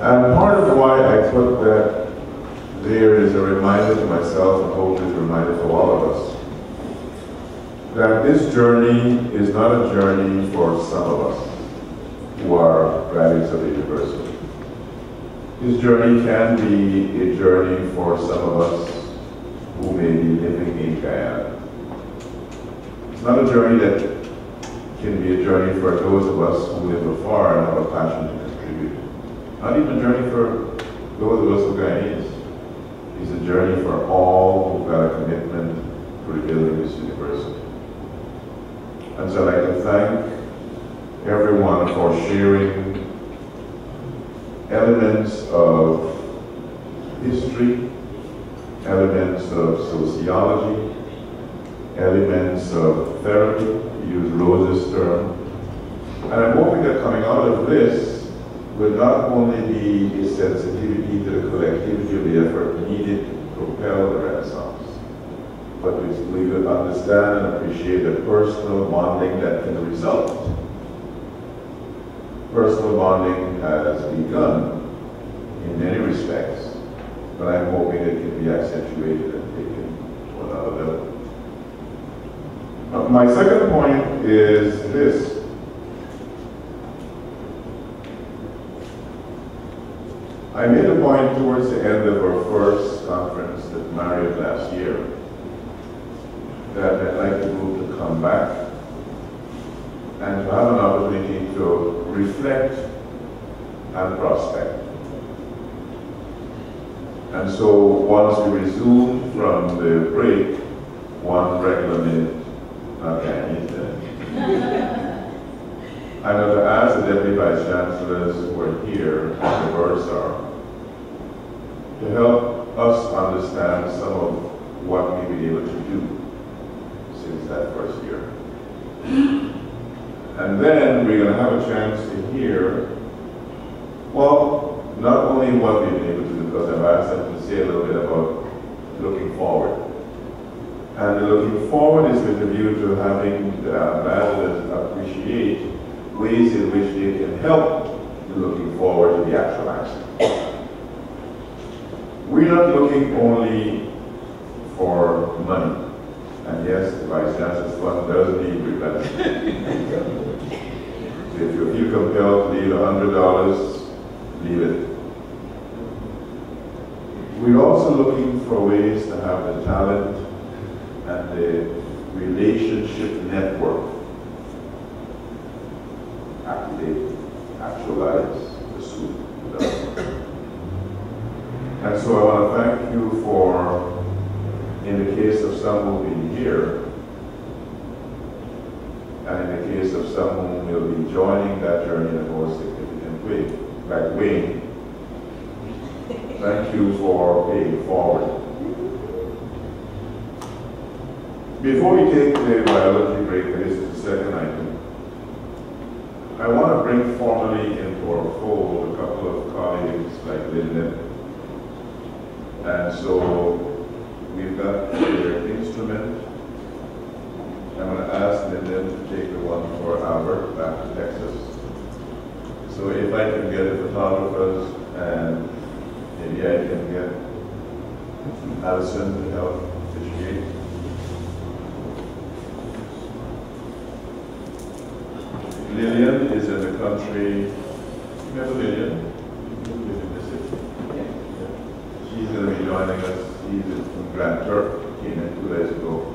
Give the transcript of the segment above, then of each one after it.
And part of why I put that there is a reminder to myself and hope is a reminder to all of us that this journey is not a journey for some of us who are graduates of the university. This journey can be a journey for some of us who may be living in Guyana. It's not a journey that can be a journey for those of us who live afar and have a passion. Not even a journey for those of us who Guyanese. It's a journey for all who've got a commitment to rebuilding this university. And so I'd like to thank everyone for sharing elements of history, elements of sociology, elements of therapy, use Rose's term. And I'm hoping that coming out of this will not only be a sensitivity to the collectivity of the effort needed to propel the Renaissance, but we will understand and appreciate the personal bonding that can result. Personal bonding has begun in many respects, but I'm hoping it can be accentuated and taken to another level. My second point is this. I made a point towards the end of our first conference at Marriott last year that I'd like the group to come back and to have an opportunity to reflect and prospect. And so once we resume from the break, one regular minute Okay, he's I'm going to ask the Deputy Vice Chancellors who are here, the words are, to help us understand some of what we've been able to do since that first year. And then we're going to have a chance to hear, well, not only what we've been able to do, because I've asked them to say a little bit about looking forward. And looking forward is with a view to having the ambassadors appreciate ways in which they can help in looking forward to the actual action. We're not looking only for money. And yes, the Vice Chancellor's fund does need replenishment. so if you feel compelled to leave $100, leave it. We're also looking for ways to have the talent and the relationship network activate, actualize the suit. And so I want to thank you for, in the case of some who've been here, and in the case of some whom will be joining that journey in a more significant way, like Wayne, thank you for paying forward. Before we take the biology break, this is the second item, I want to bring formally into our fold a couple of colleagues like Lyndon. And so we've got their instrument. I'm going to ask Lyndon to take the one for Albert back to Texas. So if I can get the photographers and maybe I can get Allison to help officiate. Lillian is in the country. Remember Lillian? She's going to be joining us. She's from Grand Turk, came in two days ago.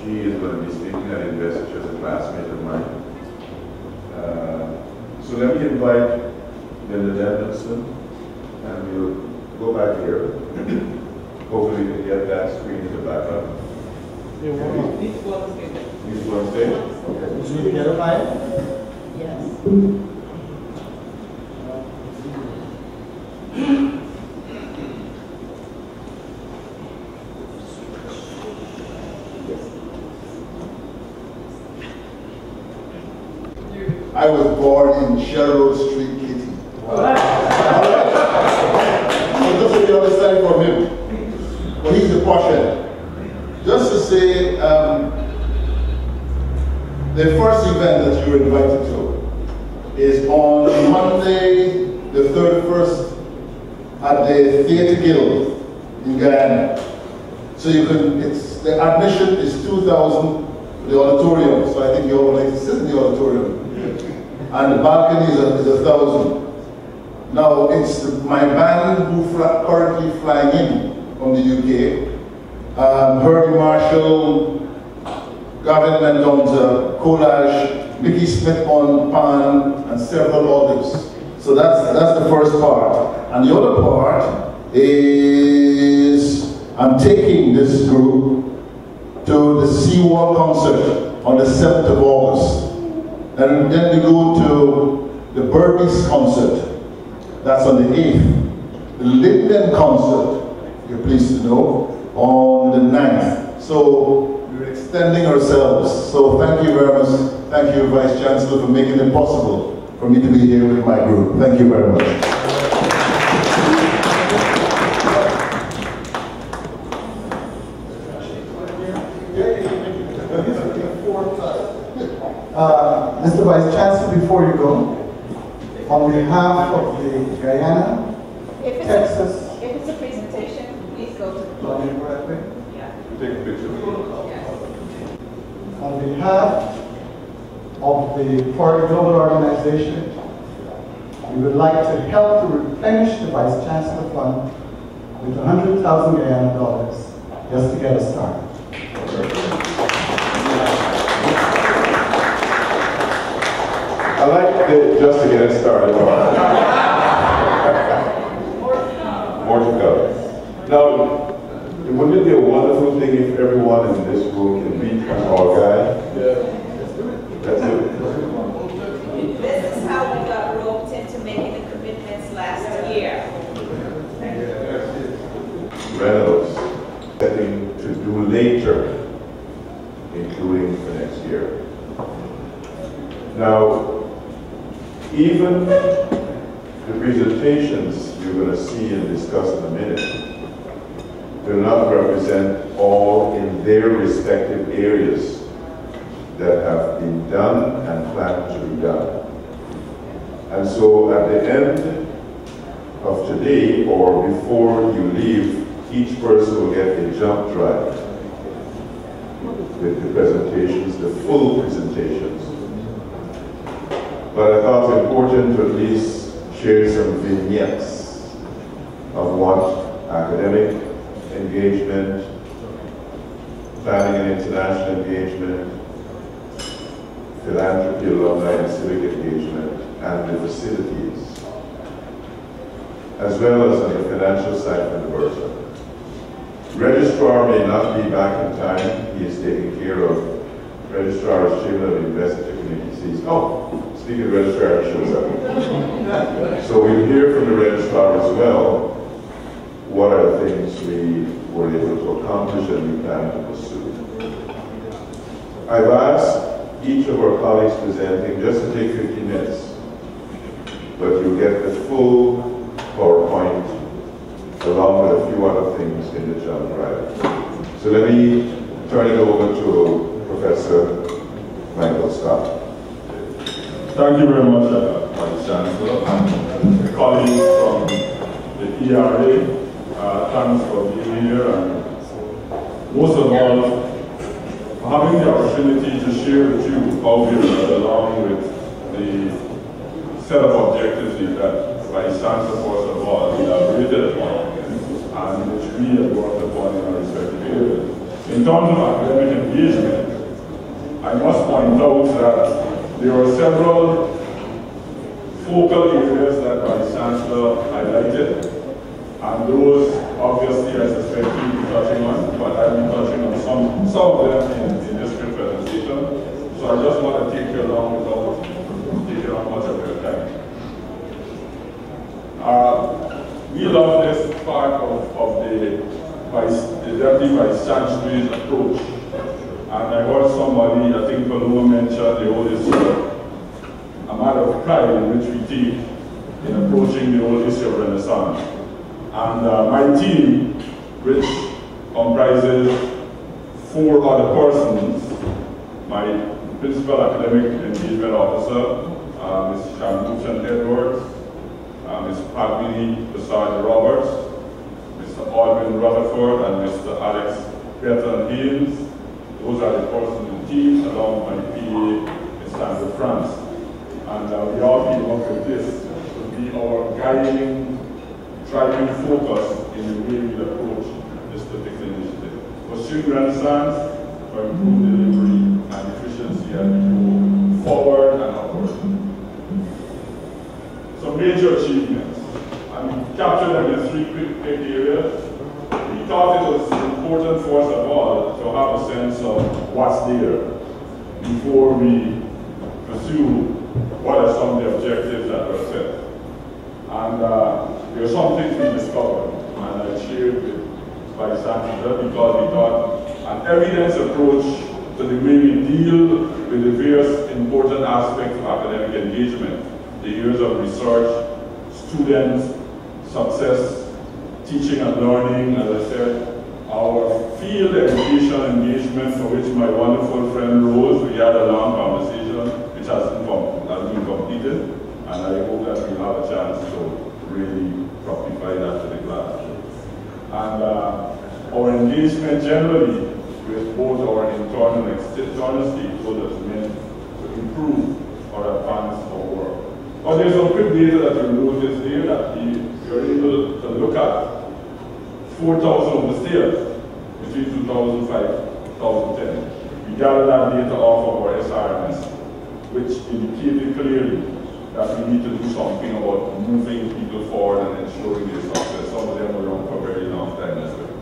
She is going to be speaking at Invest. She's a classmate of mine. Uh, so let me invite Linda Dennison, and we'll go back here. Hopefully we can get that screen in the background. You want These stay? Okay. to clarify? Yes. The. Registrar may not be back in time. He is taking care of Registrar is chairman of the investiture committee. Sees, oh, speaking of registrar, shows up. So we'll hear from the registrar as well. What are the things we were able to accomplish and we plan to pursue? I've asked each of our colleagues presenting just to take 15 minutes, but you'll get the full PowerPoint along with a few other things in the jump drive. So let me turn it over to Professor Michael Scott. Thank you very much, uh, Vice Chancellor, and colleagues from the ERA. Uh, thanks for being here, and most of all, having the opportunity to share with you how we are along with the set of objectives that Vice Chancellor first of all elaborated upon, and which we have worked upon in our respective areas. In terms of academic engagement, I must point out that there are several focal areas that Vice Chancellor highlighted, and those obviously I suspect you'll be touching on, but I'll be touching on some, some of them in, in this presentation. So I just want to take you along without taking up much of your time. Uh, we love this part of, of the, vice, the Deputy Vice Chancellor's approach. And I heard somebody, I think Paloma mentioned the issue of a matter of pride in which we take in approaching the whole issue of Renaissance. And uh, my team, which comprises four other persons, my principal academic engagement officer, uh, Ms. Shambuchan Edwards, uh, Ms. Prasad Roberts, Mr. Alvin Rutherford, and Mr. Alex Bertrand Haynes. Those are the persons in the team, along with my PA, Ms. Sandra France. And uh, we all came up with this to be our guiding, driving focus in the way we approach this particular initiative. For Pursuing renaissance for improved delivery and efficiency as we go forward and upward. Major achievements. I mean, capture them in three quick, areas. We thought it was important for us of all to have a sense of what's there before we pursue what are some of the objectives that were set. And uh, there are some things we discovered, and I shared with Vice Chancellor because we thought an evidence approach to the way we deal with the various important aspects of academic engagement, the areas of research, students, success, teaching and learning, as I said, our field education engagement for which my wonderful friend Rose, we had a long conversation, which has been, completed, and I hope that we'll have a chance to really fructify that to the class. And uh, our engagement generally with both our internal and external stakeholders meant to improve or advance our work. But there's some quick data that we noticed there that we are able to look at 4,000 of the stairs between 2005 2010. We gathered that data off of our SRMS, which indicated clearly that we need to do something about moving people forward and ensuring their success. Some of them were around for very long time as well.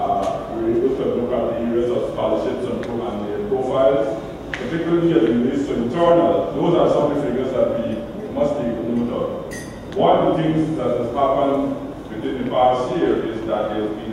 Uh, we were able to look at the areas of scholarships and, and their profiles, particularly as it to internal. Those are some of the figures that we must note of. One of the things that has happened within the past year is that there's been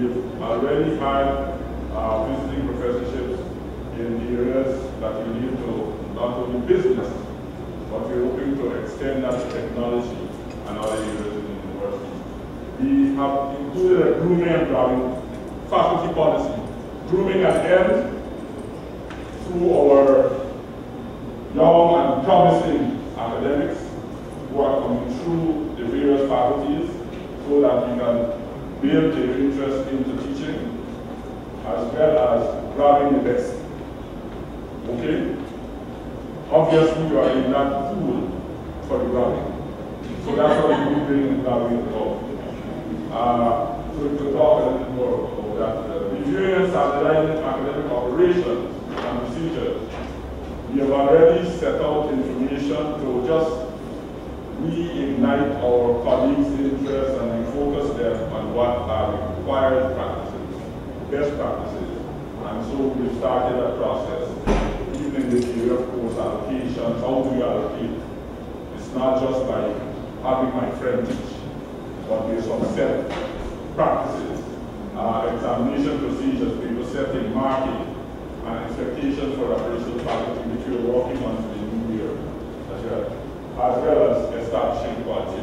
You've already had uh, visiting professorships in the areas that you need to not only business, but we're hoping to extend that to technology and other areas in the university. We have included a grooming and um, faculty policy. Grooming at end through our young and promising academics who are coming through the various faculties so that we can build their interest in the teaching as well as drawing the best. Okay? Obviously, you are in that pool for the. So that's why we bring the grabbing involved. Uh, so we can talk a little more about that. unions Nigerian satellite academic operations and procedures. We have already set out information to just reignite our colleagues' interest and focus their what are required practices, best practices, and so we've started a process, even this year, of course, allocations, how do you allocate? It's not just by having my friend teach, but there's some set practices, uh, examination procedures, people setting, marking, and expectations for a faculty which we're working on for the new year, as well as establishing quality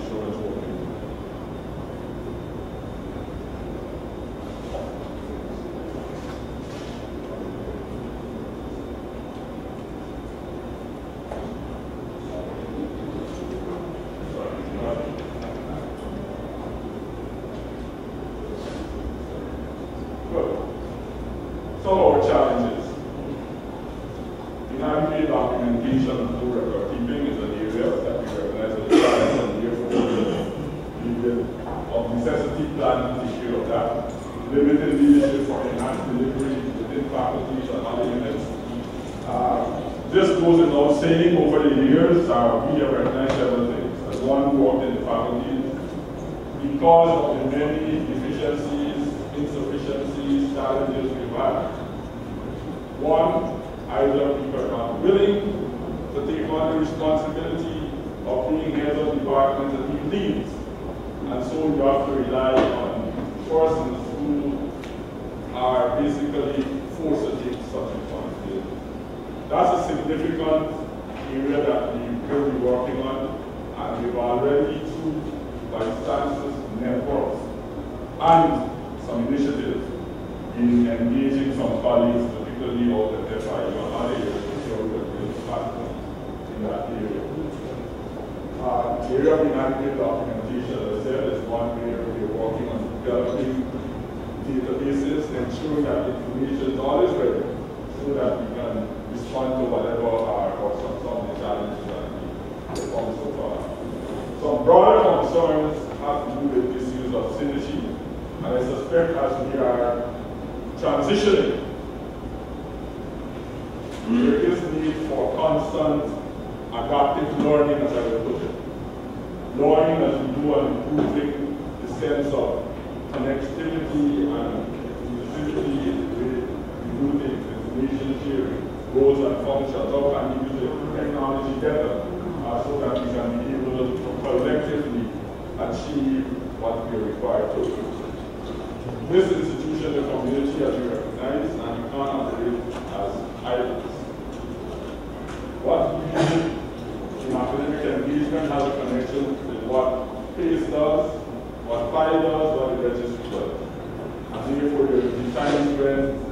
engineer for the design trends,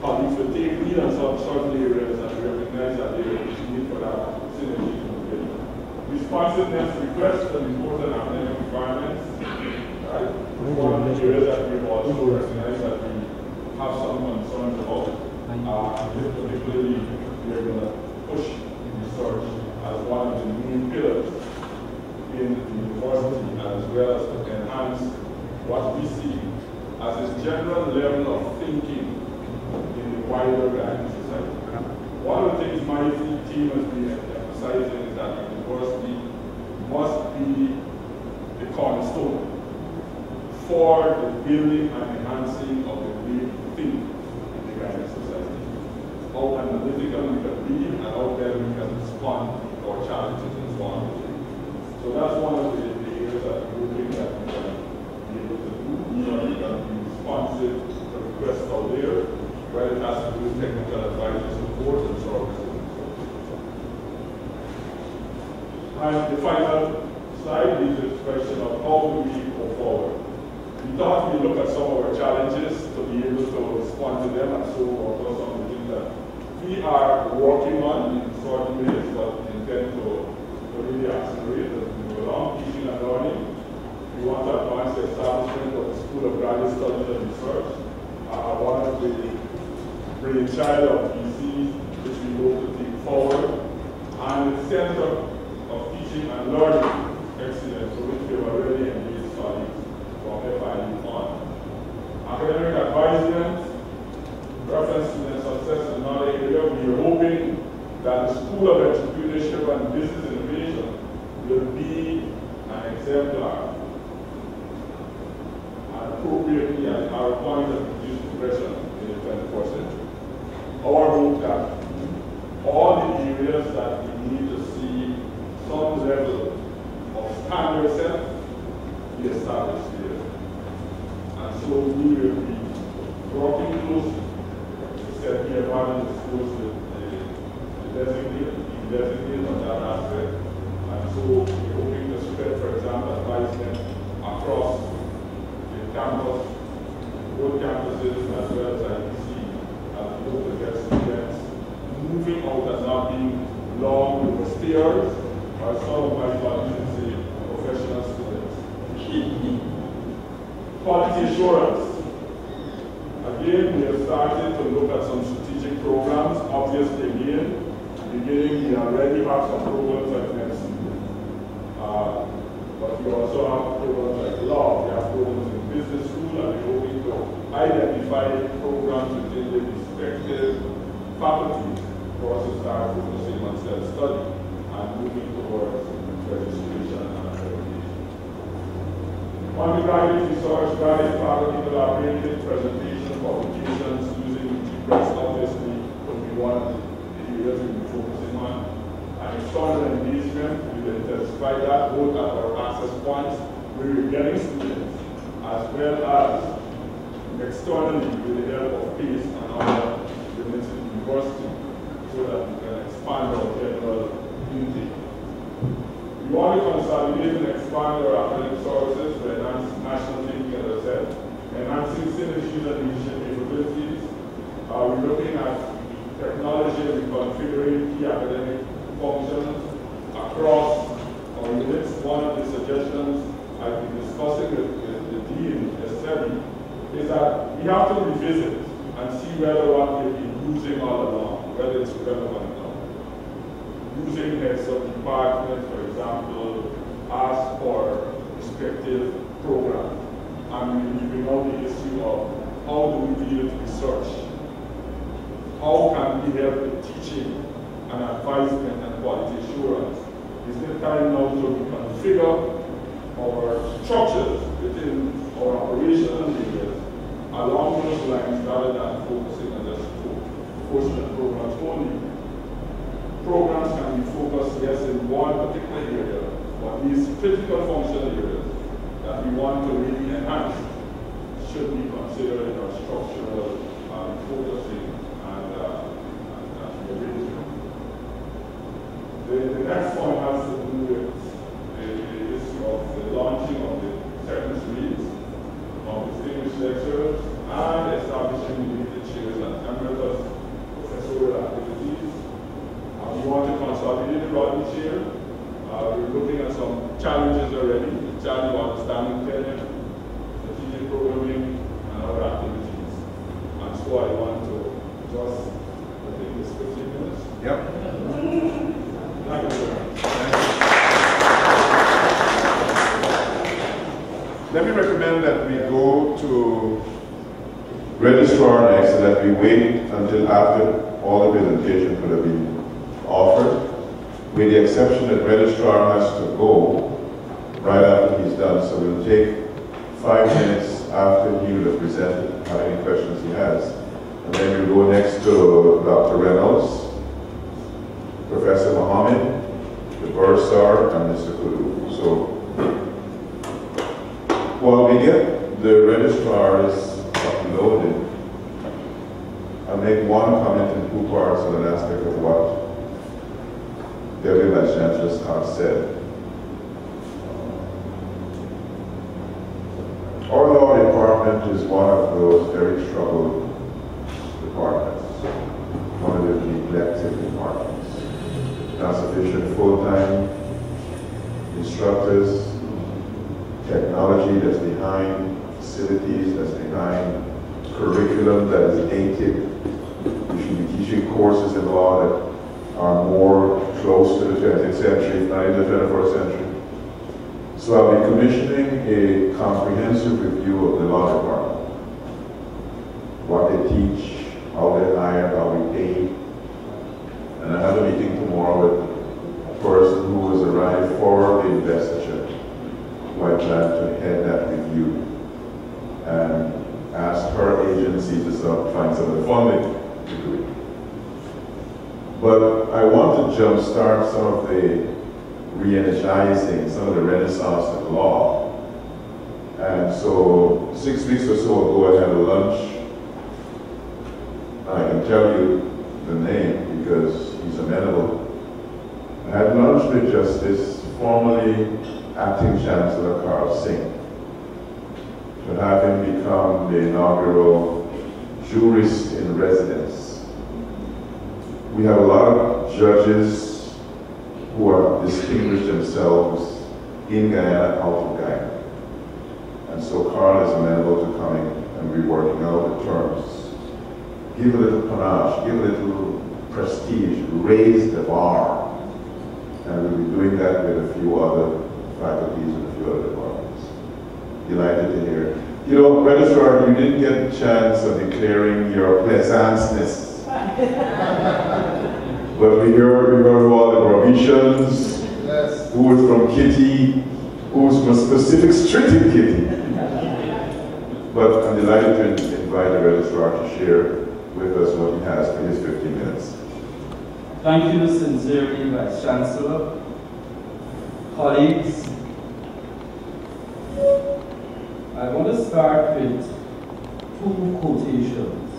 public safety, and some certain areas, and recognize that there is need for that synergy. Responsiveness requests and important academic requirements. Right? One of the areas that we also recognize that we have some concerns about, uh, particularly we're going to push research as one of the main pillars in the university, as well as to enhance what we see as a general level of thinking in the wider society. One of the things my team has been whether what they've been using all along, whether it's relevant or not. Using heads of department, for example, ask for respective program. And we bring up the issue of how do we deal with research? How can we help with teaching and advisement and quality assurance? Is it time now to reconfigure our structures within our operation? along those lines rather than focusing on just proportional programs only. Programs can be focused, yes, in one particular area, but these critical functional areas that we want to really enhance should be considered in our structural um, focusing and, uh, and, uh, the, the next point has to do with pleasantness. but we heard, we heard all the provisions, Yes. who is from Kitty, who's from a specific street in Kitty. But I'm delighted to invite the registrar to share with us what he has for his 15 minutes. Thank you sincerely, Vice Chancellor, colleagues. I want to start with two quotations,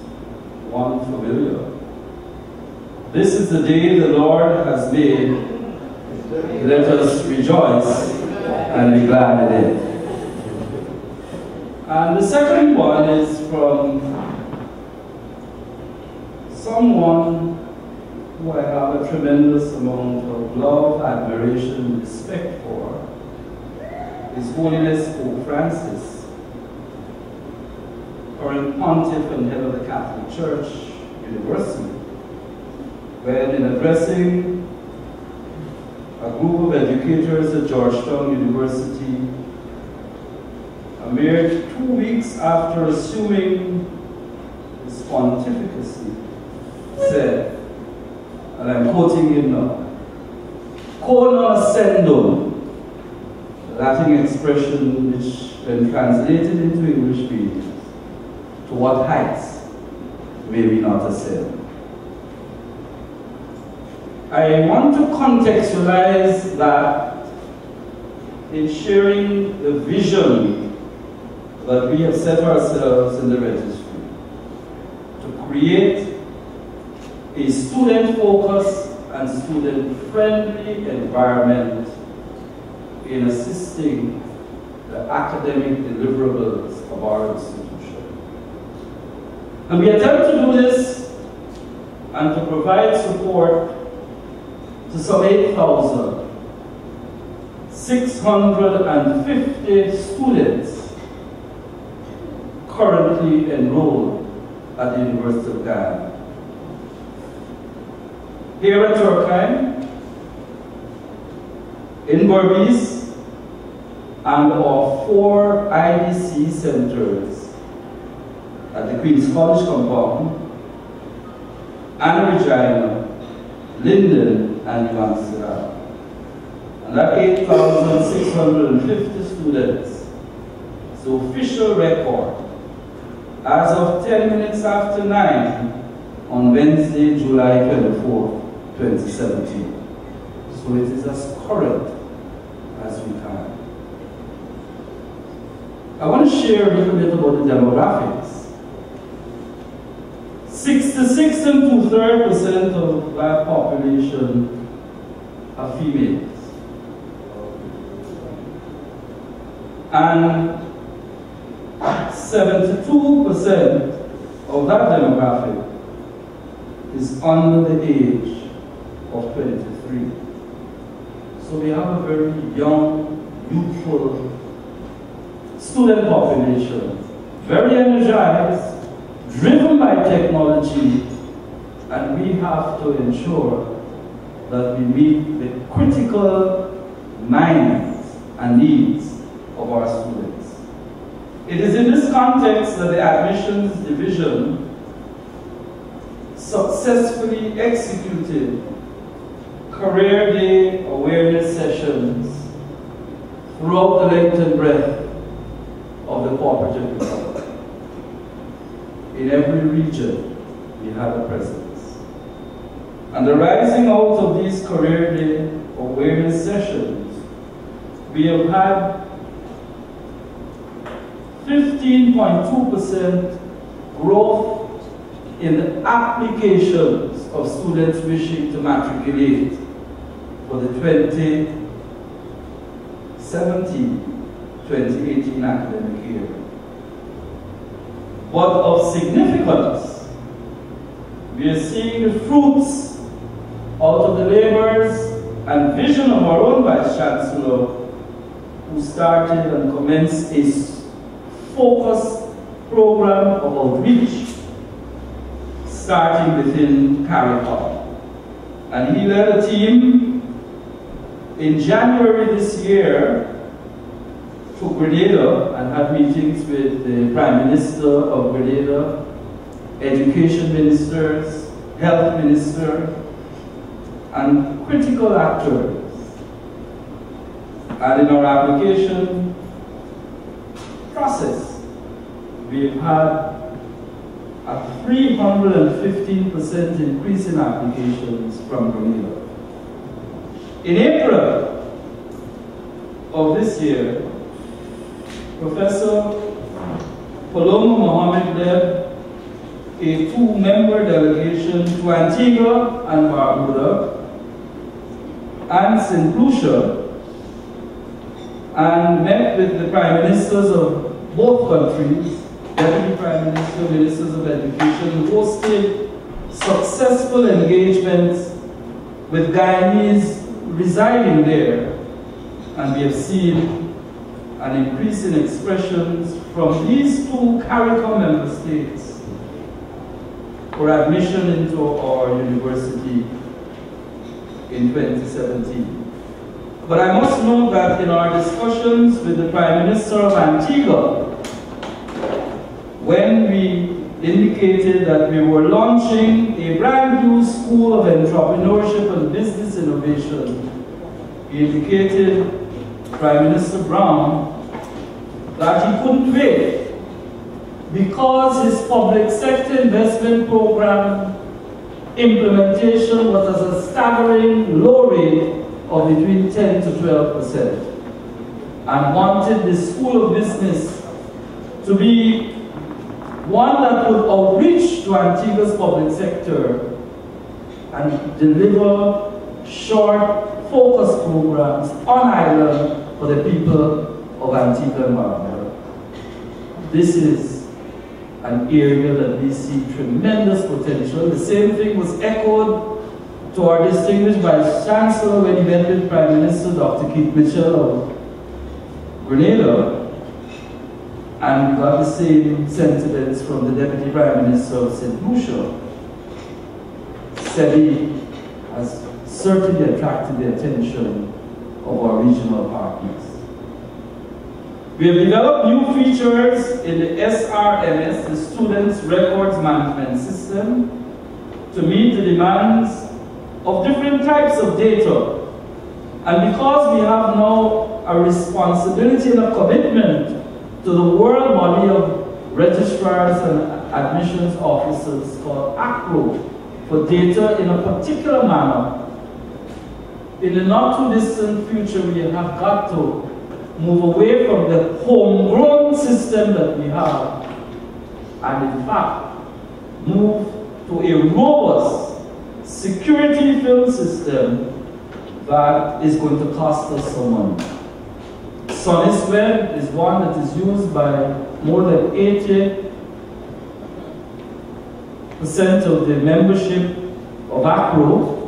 one familiar. This is the day the Lord has made. Let us rejoice and be glad in it. And the second one is from someone who I have a tremendous amount of love, admiration, respect for, His Holiness Pope Francis, current pontiff and head of the Catholic Church University, when in addressing a group of educators at Georgetown University, a mere two weeks after assuming his pontificacy, said, and I'm quoting him now, Quo non ascendam, the Latin expression which, when translated into English means, to what heights may we not ascend? I want to contextualize that in sharing the vision that we have set ourselves in the registry to create a student-focused and student-friendly environment in assisting the academic deliverables of our institution. And we attempt to do this and to provide support to some 8,650 students currently enrolled at the University of Guyana. Here at Turkeyen, in Berbice, and our four IDC centers at the Queen's College compound, Anna Regina, Linden, and Yuan And that 8,650 students is the official record as of 10 minutes after 9 on Wednesday, July 24, 2017. So it is as current as we can. I want to share a little bit about the demographics. 66 and two-thirds percent of our population are females. And 72% of that demographic is under the age of 23. So we have a very young, youthful student population, very energized, driven by technology, and we have to ensure that we meet the critical minds and needs of our students. It is in this context that the admissions division successfully executed career day awareness sessions throughout the length and breadth of the cooperative republic. In every region, we have a presence. And the rising out of these career day awareness sessions, we have had 15.2% growth in the applications of students wishing to matriculate for the 2017-2018 academic year. But of significance, we are seeing the fruits out of the labors and vision of our own Vice Chancellor who started and commenced a focused program of outreach starting within CARICOM. And he led a team in January this year to Grenada and had meetings with the Prime Minister of Grenada, education ministers, health minister, and critical actors. And in our application process, we've had a 315% increase in applications from Grenada. In April of this year, Professor Paloma Mohamed led a two-member delegation to Antigua and Barbuda and St. Lucia and met with the prime ministers of both countries Deputy Prime Minister, Ministers of Education, hosted successful engagements with Guyanese residing there. And we have seen an increase in expressions from these two CARICOM member states for admission into our university in 2017. But I must note that in our discussions with the Prime Minister of Antigua, when we indicated that we were launching a brand new school of entrepreneurship and business innovation, he indicated, Prime Minister Browne, that he couldn't wait because his public sector investment program implementation was at a staggering low rate of between 10 to 12 percent and wanted the School of Business to be one that would outreach to Antigua's public sector and deliver short, focused programs on island for the people of Antigua. This is an area that we see tremendous potential. The same thing was echoed to our distinguished Vice Chancellor when he met with Prime Minister Dr. Keith Mitchell of Grenada, and we got the same sentiments from the Deputy Prime Minister of St. Lucia. SEBI has certainly attracted the attention of our regional partners. We have developed new features in the SRMS, the Students Records Management System, to meet the demands of different types of data. And because we have now a responsibility and a commitment to the world body of registrars and admissions officers called AACRAO for data in a particular manner, in the not too distant future we have got to move away from the homegrown system that we have and in fact move to a robust security field system that is going to cost us some money. SONISWeb is one that is used by more than 80% of the membership of AACRAO,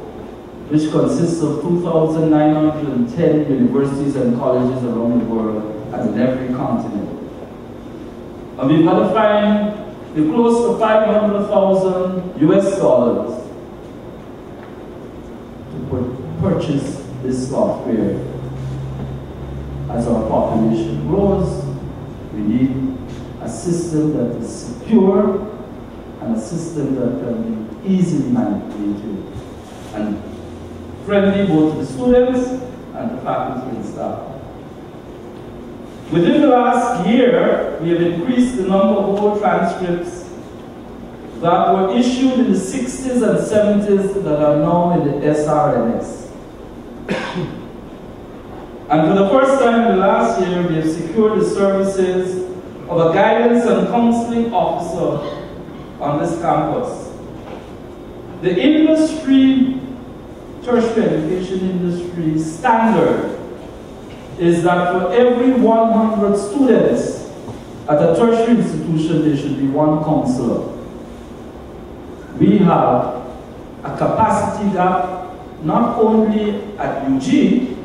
which consists of 2,910 universities and colleges around the world and in every continent. And we've got to find the close to 500,000 US dollars to purchase this software. As our population grows, we need a system that is secure and a system that can be easily manipulated and friendly both to the students and the faculty and staff. Within the last year, we have increased the number of transcripts that were issued in the 60s and 70s that are now in the SRMS. and for the first time in the last year, we have secured the services of a guidance and counseling officer on this campus. The industry, tertiary education industry standard is that for every 100 students at a tertiary institution, there should be one counselor. We have a capacity gap not only at UG,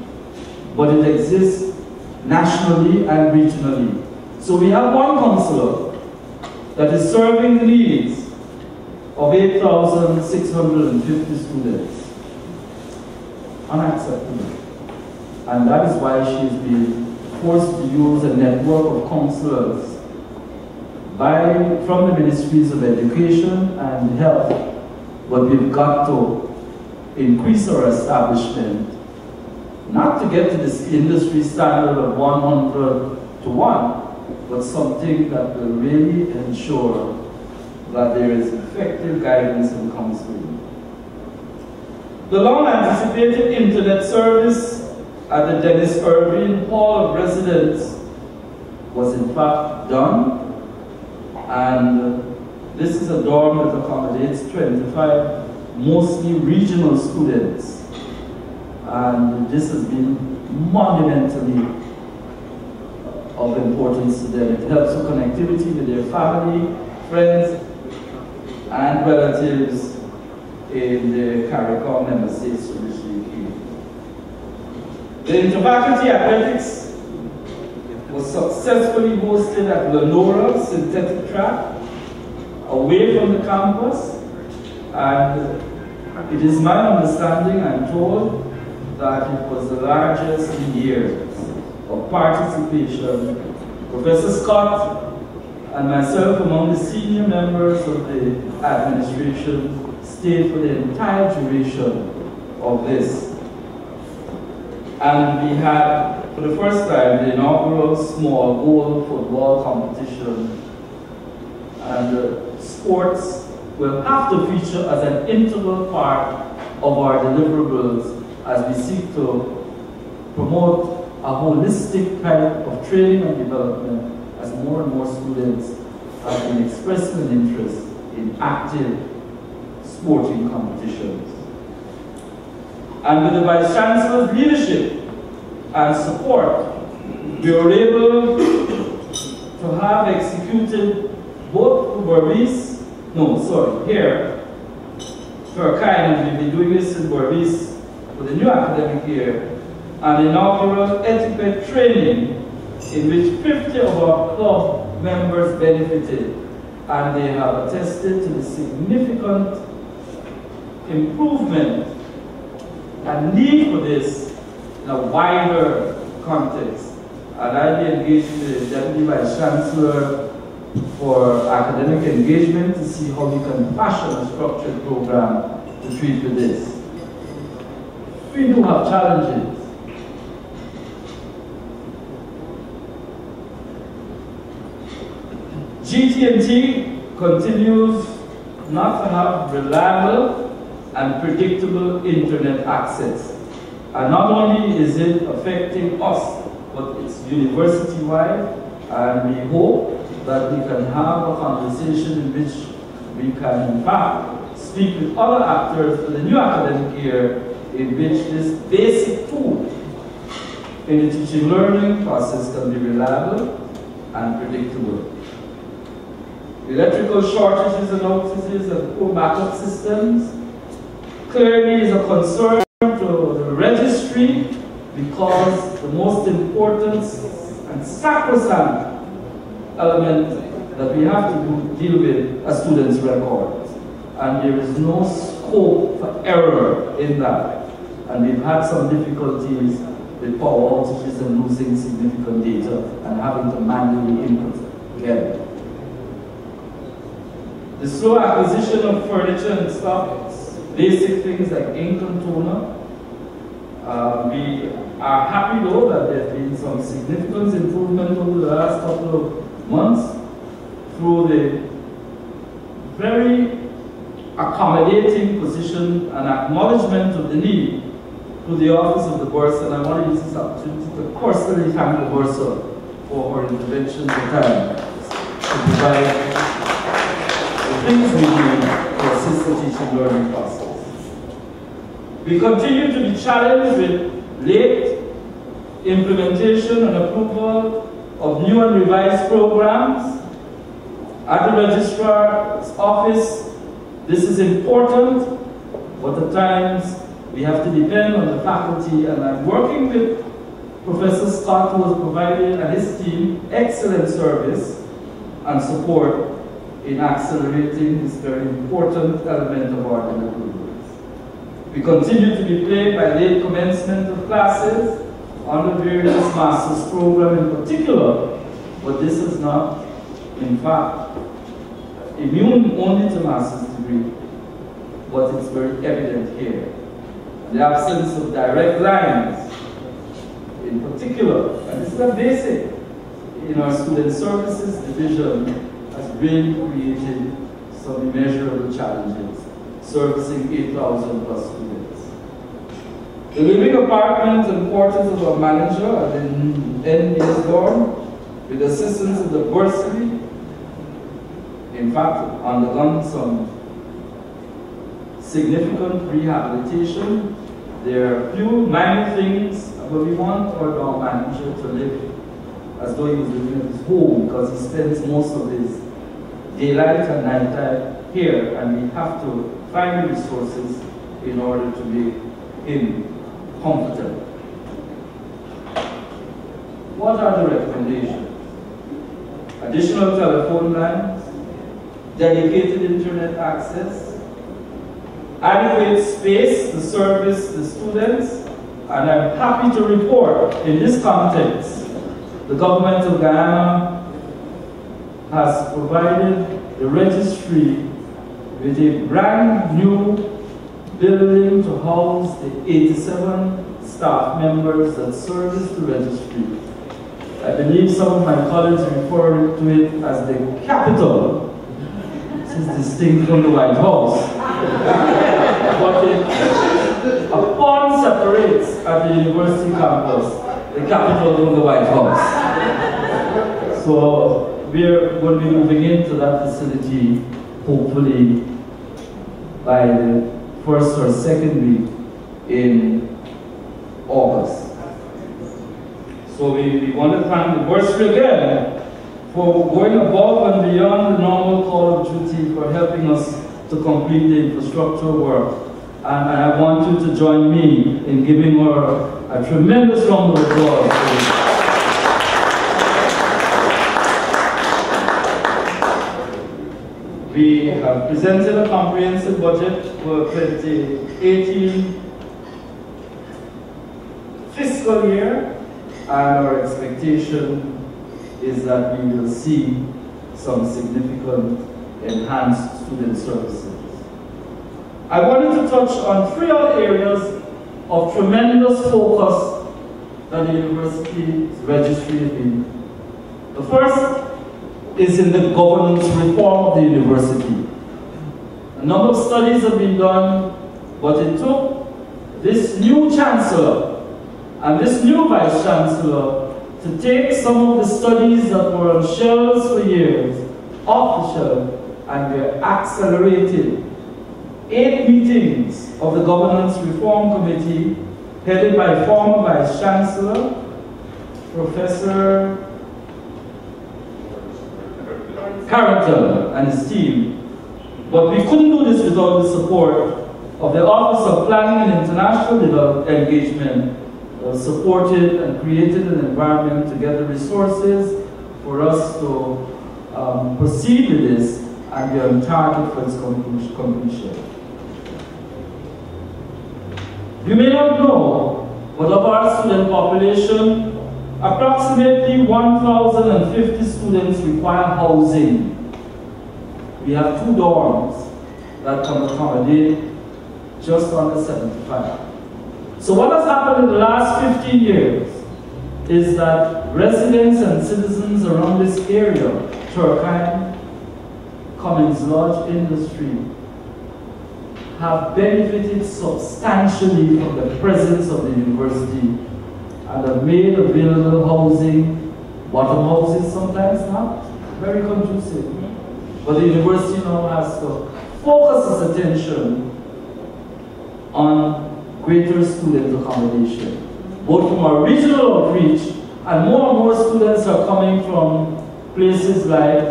but it exists nationally and regionally. So we have one counselor that is serving the needs of 8,650 students. Unacceptable. And that is why she is being forced to use a network of counselors by, from the ministries of education and health. But we've got to increase our establishment, not to get to this industry standard of 100 to 1, but something that will really ensure that there is effective guidance and counseling. The long anticipated internet service at the Dennis Irvine Hall of Residence was in fact done and this is a dorm that accommodates 25 mostly regional students and this has been monumentally of importance to them. It helps with connectivity with their family, friends, and relatives in the CARICOM they came. The interfaculty athletics was successfully hosted at Leonora Synthetic Track, away from the campus, and it is my understanding, I'm told, that it was the largest in years of participation. Professor Scott and myself among the senior members of the administration stayed for the entire duration of this. And we had, for the first time, the inaugural small goal football competition. And uh, sports will have to feature as an integral part of our deliverables as we seek to promote a holistic type of training and development as more and more students have been expressing an interest in active sporting competitions. And with the Vice Chancellor's leadership and support, we were able to have executed both Uberis, no, sorry, here, for a kind, we've been doing this in Berbice for the new academic year, an inaugural etiquette training in which 50 of our club members benefited and they have attested to the significant improvement and need for this in a wider context. And I'll be engaging the Deputy Vice Chancellor for academic engagement to see how we can fashion a structured program to treat with this. We do have challenges. GT&T continues not to have reliable and predictable internet access. And not only is it affecting us, but it's university-wide, and we hope that we can have a conversation in which we can, in fact, speak with other actors for the new academic year in which this basic tool in the teaching learning process can be reliable and predictable. Electrical shortages and outages and poor backup systems clearly is a concern to the registry because the most important and sacrosanct element that we have to deal with a student's record. And there is no scope for error in that. And we've had some difficulties with power outages and losing significant data and having to manually input again. The slow acquisition of furniture and stuff, basic things like and toner. Uh, we are happy though that there's been some significant improvement over the last couple of months through the very accommodating position and acknowledgement of the need to the office of the Bursar. And I want to use this opportunity to personally thank the Bursar for her intervention and time to provide the things we to assist the teaching learning process. We continue to be challenged with late implementation and approval of new and revised programs. At the registrar's office, this is important, but at times we have to depend on the faculty, and I'm working with Professor Scott, who has provided and his team excellent service and support in accelerating this very important element of our deliverables. We continue to be plagued by late commencement of classes on the various master's program in particular, but this is not, in fact, immune only to master's degree, but it's very evident here. The absence of direct lines, in particular, and this is a basic in our student services division has been created some immeasurable challenges, servicing 8,000 plus students. The living apartments and quarters of our manager at the NBS dorm, with assistance of the bursary, in fact, undergone some significant rehabilitation. There are few minor things, but we want our dorm manager to live as though he was living at his home because he spends most of his daylight and nighttime here, and we have to the resources in order to be comfortable. What are the recommendations? Additional telephone lines, dedicated internet access, adequate space to service the students, and I'm happy to report in this context the government of Guyana has provided the registry with a brand new building to house the 87 staff members that service the registry. I believe some of my colleagues refer to it as the capital. Is distinct from the White House. but it, a pond separates at the university campus the capital from the White House. So we're going to be moving into that facility hopefully by the first or second week in August. So we, we want to thank the bursary again for going above and beyond the normal call of duty for helping us to complete the infrastructure work. And, and I want you to join me in giving her a tremendous round of applause. We have presented a comprehensive budget for 2018 fiscal year, and our expectation is that we will see some significant enhanced student services. I wanted to touch on three other areas of tremendous focus that the university's registry has been. The first is in the governance reform of the university. A number of studies have been done, but it took this new chancellor and this new vice chancellor to take some of the studies that were on shelves for years off the shelf and we're accelerated. Eight meetings of the Governance Reform Committee headed by former Vice Chancellor, Professor Carrington and his team. But we couldn't do this without the support of the Office of Planning and International Development Engagement, uh, supported and created an environment to get the resources for us to um, proceed with this and we are on target for its completion. You may not know, but of our student population, Approximately 1,050 students require housing. We have two dorms that can accommodate just under 75. So what has happened in the last 15 years is that residents and citizens around this area, Turkeyen, Cummings Lodge Industry, have benefited substantially from the presence of the university and have made available housing, bottom houses sometimes not very conducive. But the university now has to focus its attention on greater student accommodation, both from our regional outreach and more and more students are coming from places like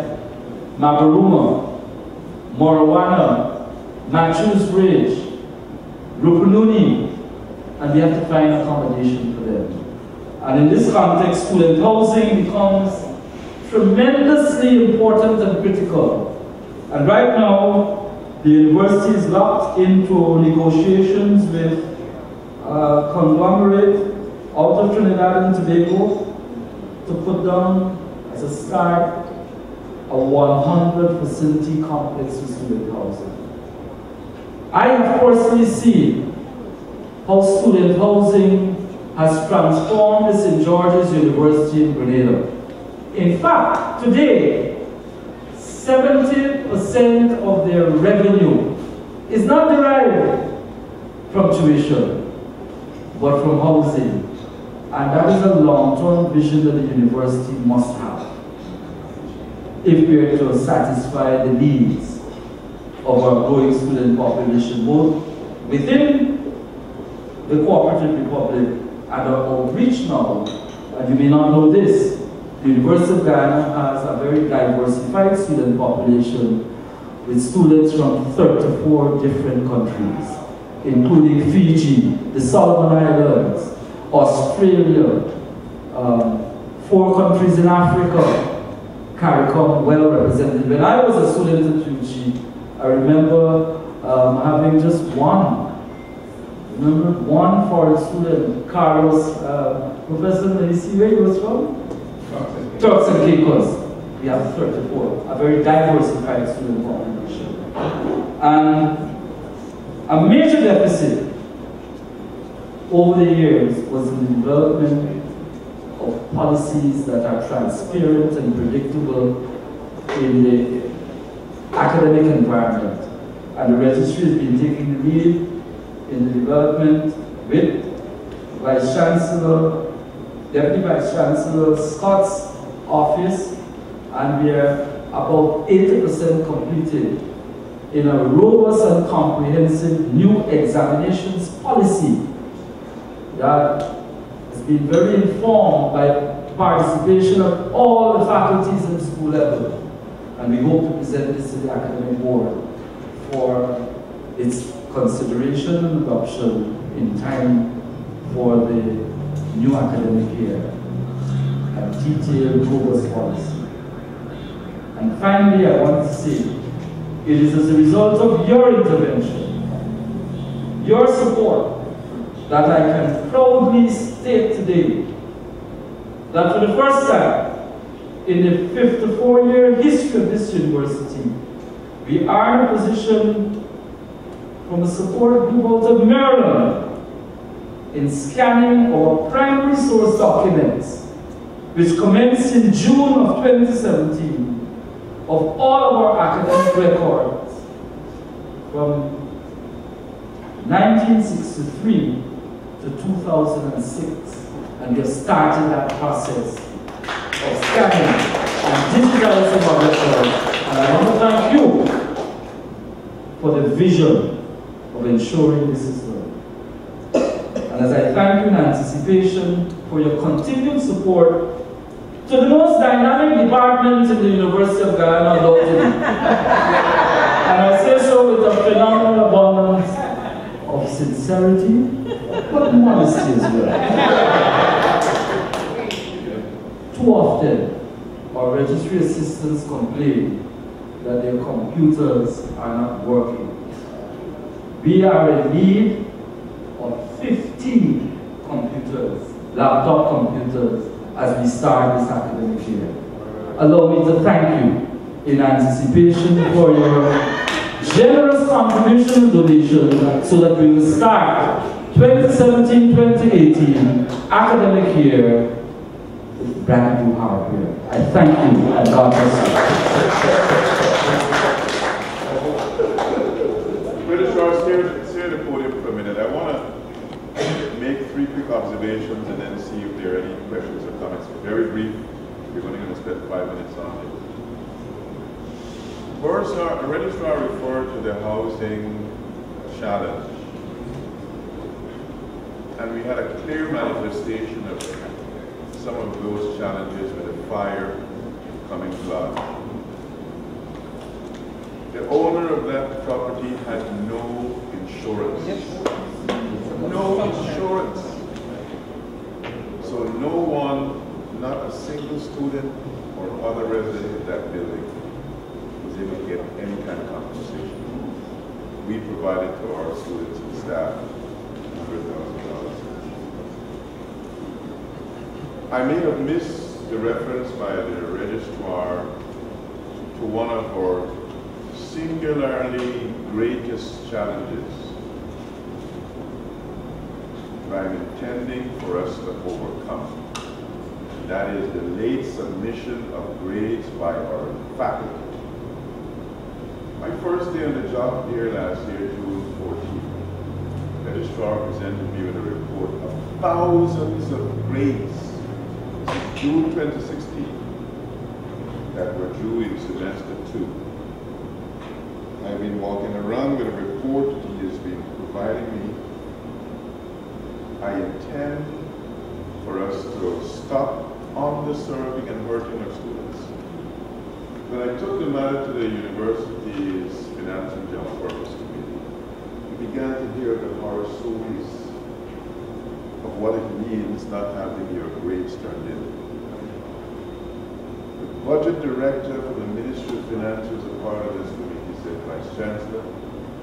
Mabaruma, Morawhanna, Matthews Ridge, Rupununi, and we have to find accommodation for them. And in this context, student housing becomes tremendously important and critical. And right now, the university is locked into negotiations with a conglomerate out of Trinidad and Tobago to put down, as a start, a 100 facility complex for student housing. I have personally seen how student housing has transformed St. George's University in Grenada. In fact, today, 70% of their revenue is not derived from tuition, but from housing. And that is a long-term vision that the university must have if we are to satisfy the needs of our growing student population, both within the cooperative republic and our original, you may not know this, the University of Guyana has a very diversified student population with students from 34 different countries, including Fiji, the Solomon Islands, Australia, um, four countries in Africa, CARICOM well represented. When I was a student at UG, I remember um, having just one Number one foreign student, Carlos, uh, Professor Melisi, where he was from? Turks and Caicos. We have 34, a very diversified student population. And a major deficit over the years was in the development of policies that are transparent and predictable in the academic environment. And the registry has been taking the lead in the development with Vice Chancellor, Deputy Vice Chancellor Scott's office, and we are about 80% completed in a robust and comprehensive new examinations policy that has been very informed by participation of all the faculties at school level. And we hope to present this to the academic board for its consideration and adoption in time for the new academic year and detailed Provost policy. And finally, I want to say, it is as a result of your intervention, your support, that I can proudly state today that for the first time in the 54-year history of this university, we are in a position from the support group out of Maryland in scanning our primary source documents, which commenced in June of 2017, of all of our academic records from 1963 to 2006 and we have started that process of scanning and digitizing our records. And I want to thank you for the vision of ensuring this is done. And as I thank you in anticipation for your continued support to the most dynamic department in the University of Guyana, and I say so with a phenomenal abundance of sincerity but modesty as well. Too often, our registry assistants complain that their computers are not working. We are in need of 15 computers, laptop computers, as we start this academic year. Allow me to thank you in anticipation for your generous contribution and donation so that we will start 2017-2018 academic year with brand new hardware. I thank you and God bless you. Registrar, stay, stay at the podium for a minute. I want to make three quick observations and then see if there are any questions or comments. Very brief. We're only going to spend five minutes on it. First, our registrar referred to the housing challenge and we had a clear manifestation of some of those challenges with the fire coming flood. The owner of that property had no insurance. No insurance. So no one, not a student or other resident of that building was able to get any kind of compensation. We provided to our students and staff $100,000. I may have missed the reference by the registrar to one of our singularly greatest challenges that I'm intending for us to overcome. That is the late submission of grades by our faculty. My first day on the job here last year, June 14th, the registrar presented me with a report of thousands of grades since June 2016 that were due in semester two. I've been walking around with a report he has been providing me. I intend for us to stop underserving and hurting our students. When Took to the university's Finance and General Purpose Committee, we began to hear the horror stories of what it means not having your grades turned in The budget director for the Ministry of Finance was a part of this committee, said Vice Chancellor,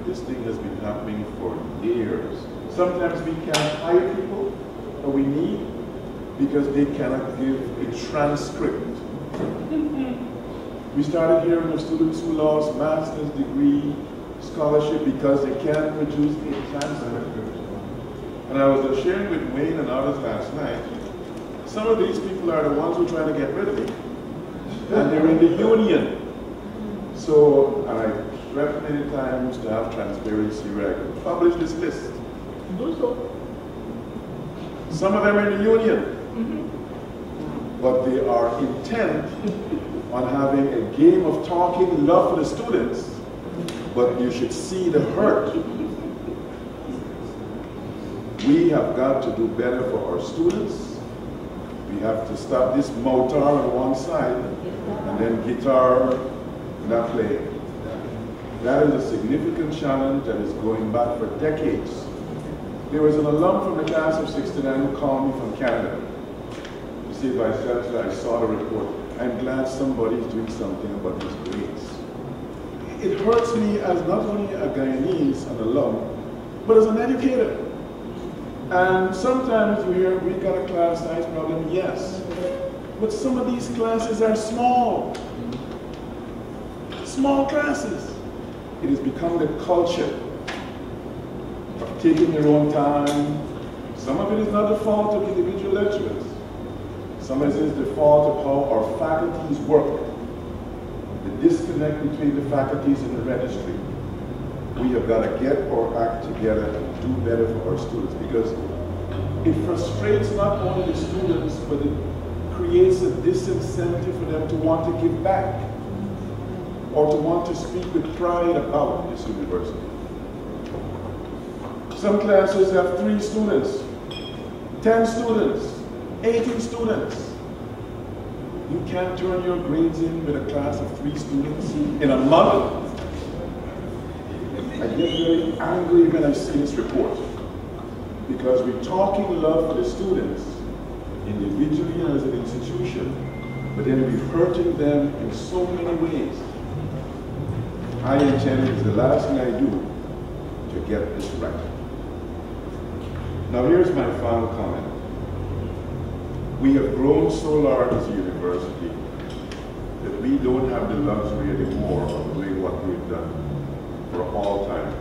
this thing has been happening for years. Sometimes we can't hire people that we need because they cannot give a transcript. We started hearing of students who lost master's degree scholarship because they can't produce a transcript. And I was sharing with Wayne and others last night, some of these people are the ones who are trying to get rid of me and they're in the union. So I threatened many times to have transparency could publish this list. Do so. Some of them are in the union, mm -hmm. but they are intent on having a game of talking love for the students, but you should see the hurt. We have got to do better for our students. We have to stop this motor on one side and then guitar not playing. That is a significant challenge that is going back for decades. There was an alum from the class of 69 who called me from Canada. He said, Vice Chancellor, I saw the report. I'm glad somebody's doing something about these grades. It hurts me as not only a Guyanese, and a alum, but as an educator. And sometimes we hear we got a class size problem, yes. But some of these classes are small. Small classes. It has become the culture of taking your own time. Some of it is not the fault of individual lecturers. Some of it is the fault of how our faculties work. The disconnect between the faculties and the registry. We have got to get our act together and do better for our students because it frustrates not only the students, but it creates a disincentive for them to want to give back or to want to speak with pride about this university. Some classes have three students, 10 students, 18 students. You can't turn your grades in with a class of three students in a month. I get very angry when I see this report because we're talking love for the students individually and as an institution, but then we're hurting them in so many ways. I intend it's the last thing I do to get this right. Now here's my final comment. We have grown so large as a university that we don't have the luxury anymore of doing what we've done for all time.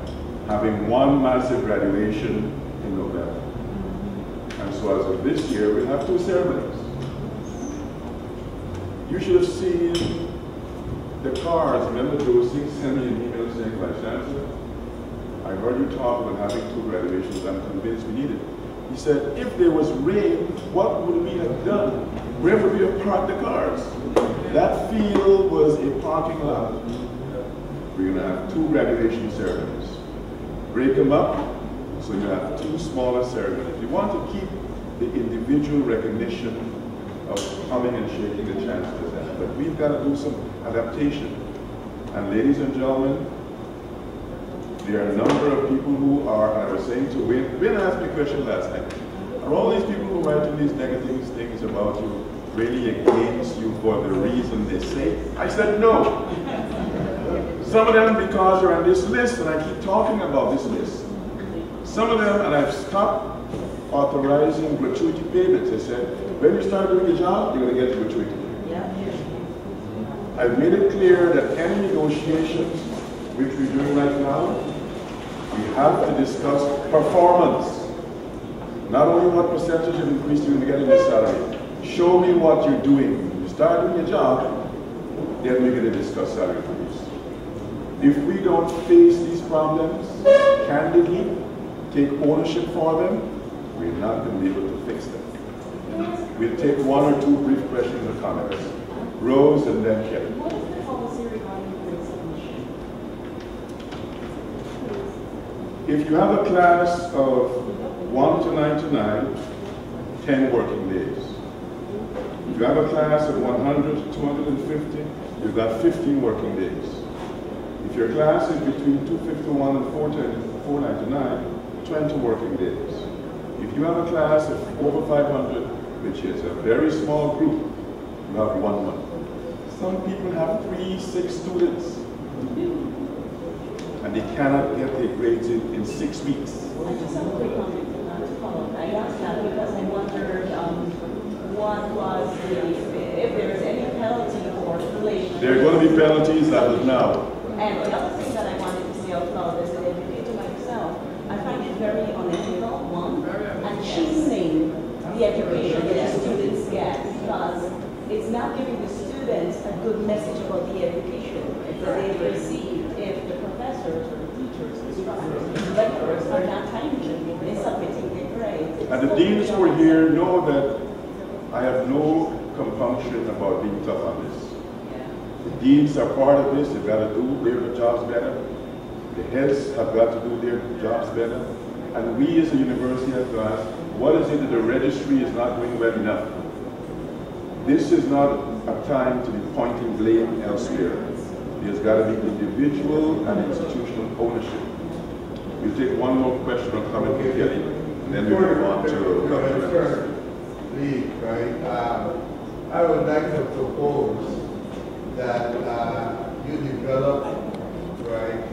Having one massive graduation in November. And so as of this year, we have two ceremonies. You should have seen the cars. Remember things sent me an email saying, Vice Chancellor, I heard you talk about having two graduations. I'm convinced we need it. He said, if there was rain, what would we have done? Where would we have parked the cars? That field was a parking lot. We're going to have two graduation ceremonies. Break them up so you have two smaller ceremonies. You want to keep the individual recognition of coming and shaking the chancellor's hand, but we've got to do some adaptation. And ladies and gentlemen, there are a number of people who are, and I was saying to Win, Win asked me a question last night, are all these people who write these negative things about you really against you for the reason they say? I said no. Some of them because you're on this list, and I keep talking about this list. Some of them, and I've stopped authorizing gratuity payments. I said, when you start doing your job, you're going to get gratuity. I've made it clear that any negotiations, which we're doing right now, we have to discuss performance. Not only what percentage of increase you're going to get in your salary. Show me what you're doing. When you start doing your job, then we're going to discuss salary increase. If we don't face these problems candidly, take ownership for them, we're not going to be able to fix them. We'll take one or two brief questions or comments. Rose and then Kelly. What is the policy regarding grade submission? If you have a class of 1 to 99, 10 working days. If you have a class of 100 to 250, you've got 15 working days. If your class is between 251 and 499, 20 working days. If you have a class of over 500, which is a very small group, you have one month. Some people have three, six students, and they cannot get their grades in, in six weeks. I just have a quick comment, uh, to follow. I asked that because I wondered, um, what was the, if there is any penalty for relation. There are going to be penalties as of now. And the other thing that I wanted to say out loud as an educator myself, I find it very unethical, one, and cheapening the education that the students get because it's not giving the students a good message about the education that they receive or teachers, instructors, lecturers submitting their grades. And the deans who are here know that I have no compunction about being tough on this. The deans are part of this, they've got to do their jobs better. The heads have got to do their jobs better. And we as a university have to ask, what is it that the registry is not doing well enough? This is not a time to be pointing blame elsewhere. The There's got to be individual and institutional ownership. We'll take one more question or comment from Kelly, and then we move on to Governor. League, right? Um, I would like to propose that uh, you develop, right,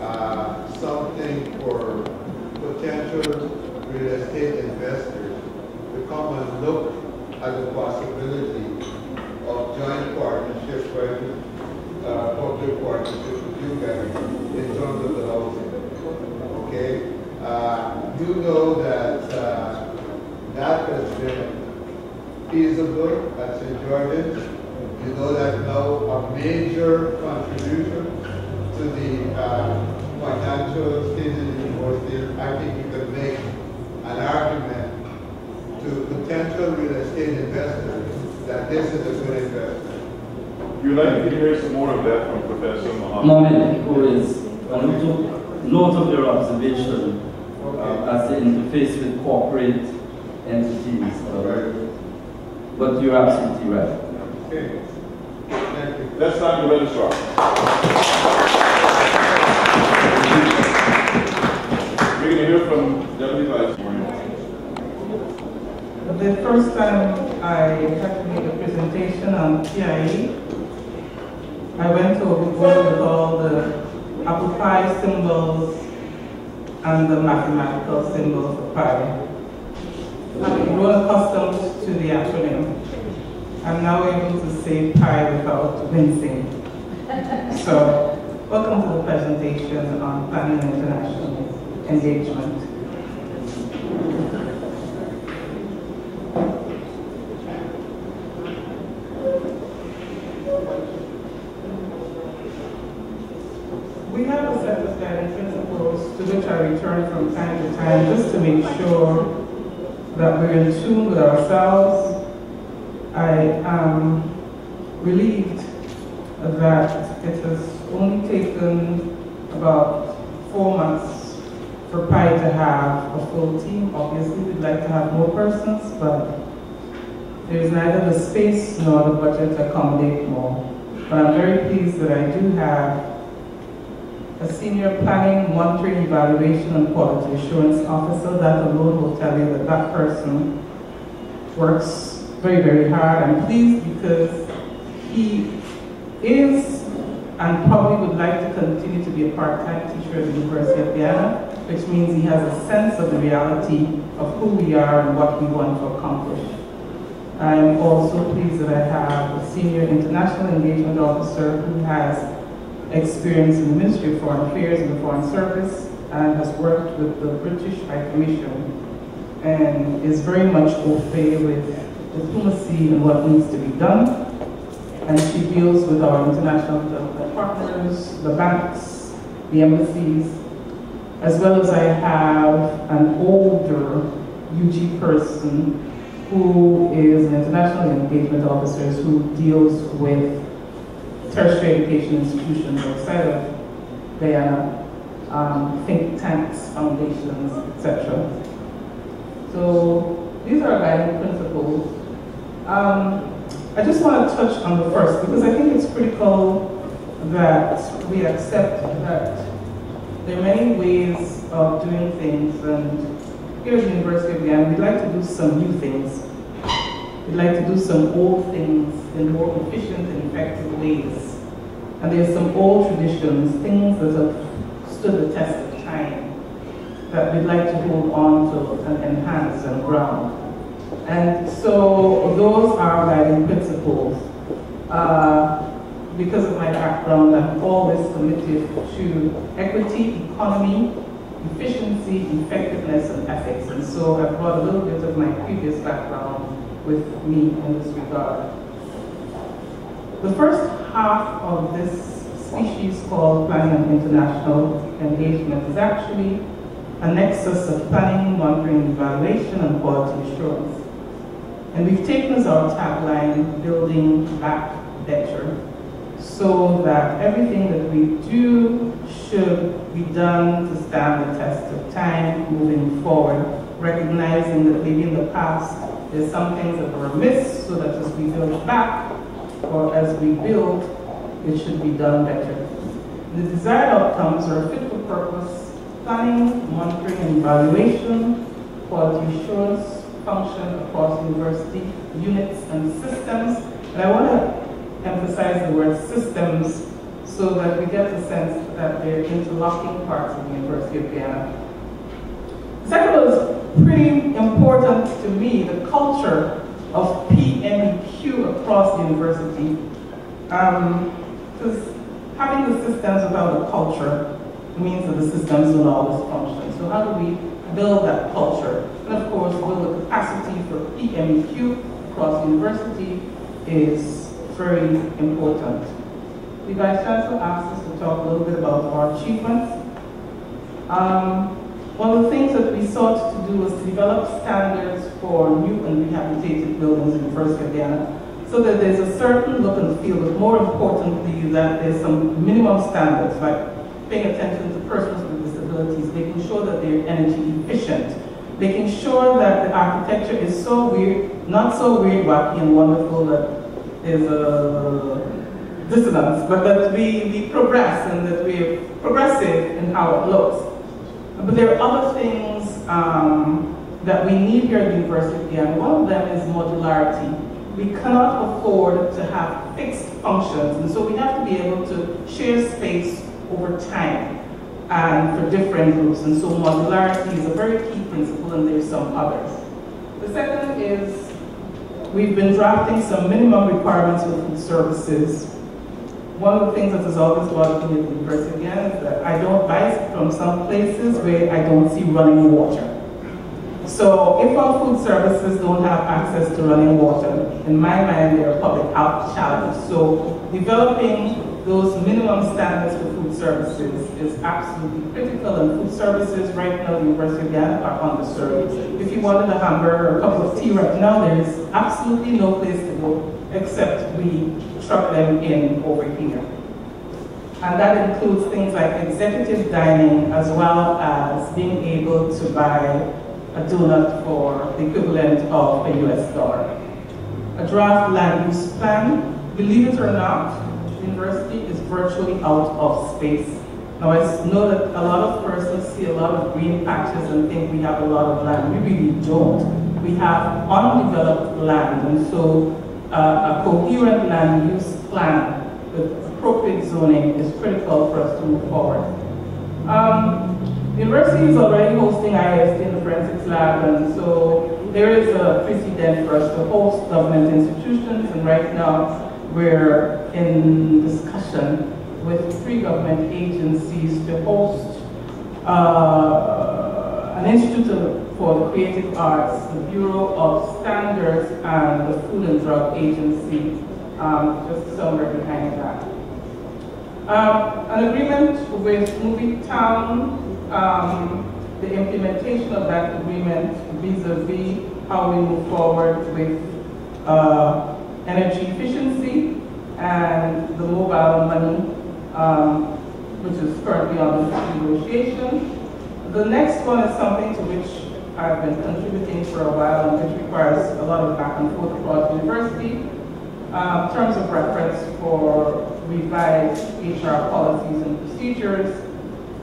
uh, something for potential real estate investors to come and look at the possibility of joint partnership, private, uh, public partnership with you guys in terms of the housing. Okay? Uh, you know that uh, that has been feasible at St. George's. You know that now a major contribution to the uh, financial state of the university, I think you can make an argument to potential real estate investors that this is a good investment. You'd like to hear some more of that from Professor Mohamed? Mohamed, who is a note, note of your observation uh, as the interface with corporate entities. Uh, but you're absolutely right. Okay. Thank you. Let's start the registrar. We're going to hear from Deputy Vice Mayor. The first time I had to make a presentation on PIE, I went to overboard with all the apple pie symbols and the mathematical symbols of pi. Having grown accustomed to the acronym, I'm now able to say pi without wincing. So, welcome to the presentation on planning international engagement. We have a set of guiding principles to which I return time just to make sure that we're in tune with ourselves. I am relieved that it has only taken about four months for PI to have a full team. Obviously, we'd like to have more persons, but there is neither the space nor the budget to accommodate more. But I'm very pleased that I do have a senior planning, monitoring, evaluation, and quality assurance officer. That alone will tell you that that person works very, very hard. I'm pleased because he is and probably would like to continue to be a part-time teacher at the University of Vienna, which means he has a sense of the reality of who we are and what we want to accomplish. I'm also pleased that I have a senior international engagement officer who has experience in the Ministry of Foreign Affairs and the Foreign Service and has worked with the British High Commission and is very much au fait with diplomacy and what needs to be done. And she deals with our international partners, the banks, the embassies, as well as I have an older UG person who is an international engagement officer who deals with tertiary education institutions outside of Guyana, um, think tanks, foundations, etc. So these are guiding principles. Um, I just want to touch on the first because I think it's critical that we accept that there are many ways of doing things and here at the University of Guyana we'd like to do some new things. We'd like to do some old things in more efficient and effective ways. And there's some old traditions, things that have stood the test of time that we'd like to hold on to and enhance and ground. And so those are guiding principles. Uh, because of my background, I'm always committed to equity, economy, efficiency, effectiveness, and ethics. And so I brought a little bit of my previous background with me in this regard. The first half of this species called planning and international engagement is actually a nexus of planning, monitoring, evaluation, and quality assurance. And we've taken as our tagline, building back better, so that everything that we do should be done to stand the test of time moving forward, recognizing that maybe in the past there's some things that were amiss, so that as we build back, or as we build, it should be done better. The desired outcomes are fit for purpose, planning, monitoring, and evaluation, quality assurance, function across university units and systems. And I want to emphasize the word systems so that we get the sense that they're interlocking parts of the University of Guyana. Second was pretty important to me, the culture of PMEQ across the university. Because um, having the systems without the culture means that the systems don't always function. So how do we build that culture? And of course, build the capacity for PMEQ across the university is very important. The Vice Chancellor asked us to talk a little bit about our achievements. Um, one of the things that we sought to do was to develop standards for new and rehabilitated buildings in First Guyana so that there's a certain look and feel, but more importantly that there's some minimum standards, like paying attention to persons with disabilities, making sure that they're energy efficient, making sure that the architecture is so weird, not so weird, wacky, and wonderful that there's a dissonance, but that we, we progress and that we're progressive in how it looks. But there are other things um, that we need here at the university, and one of them is modularity. We cannot afford to have fixed functions, and so we have to be able to share space over time and for different groups, and so modularity is a very key principle, and there's some others. The second is we've been drafting some minimum requirements for food services one of the things that has always bothered me at the university again is that I don't buy from some places where I don't see running water. So if our food services don't have access to running water, in my mind they're a public health challenge. So developing those minimum standards for food services is absolutely critical and food services right now the University of Guyana are underserved. If you wanted a hamburger or a cup of tea right now, there is absolutely no place to go except we truck them in over here. And that includes things like executive dining as well as being able to buy a donut for the equivalent of a US dollar. A draft land use plan, believe it or not, university is virtually out of space. Now I know that a lot of persons see a lot of green patches and think we have a lot of land. We really don't. We have undeveloped land and so uh, a coherent land use plan with appropriate zoning is critical for us to move forward. Um, university is already hosting IST in the forensics lab, and so there is a precedent for us to host government institutions, and right now we're in discussion with three government agencies to host uh, an institute for the Creative Arts, the Bureau of Standards, and the Food and Drug Agency, um, just somewhere behind that. Um, an agreement with Movie Town, um, the implementation of that agreement vis-a-vis -vis how we move forward with uh, energy efficiency and the mobile money, um, which is currently under negotiation. The next one is something to which I've been contributing for a while and which requires a lot of back and forth across the university. Um, terms of reference for revised HR policies and procedures.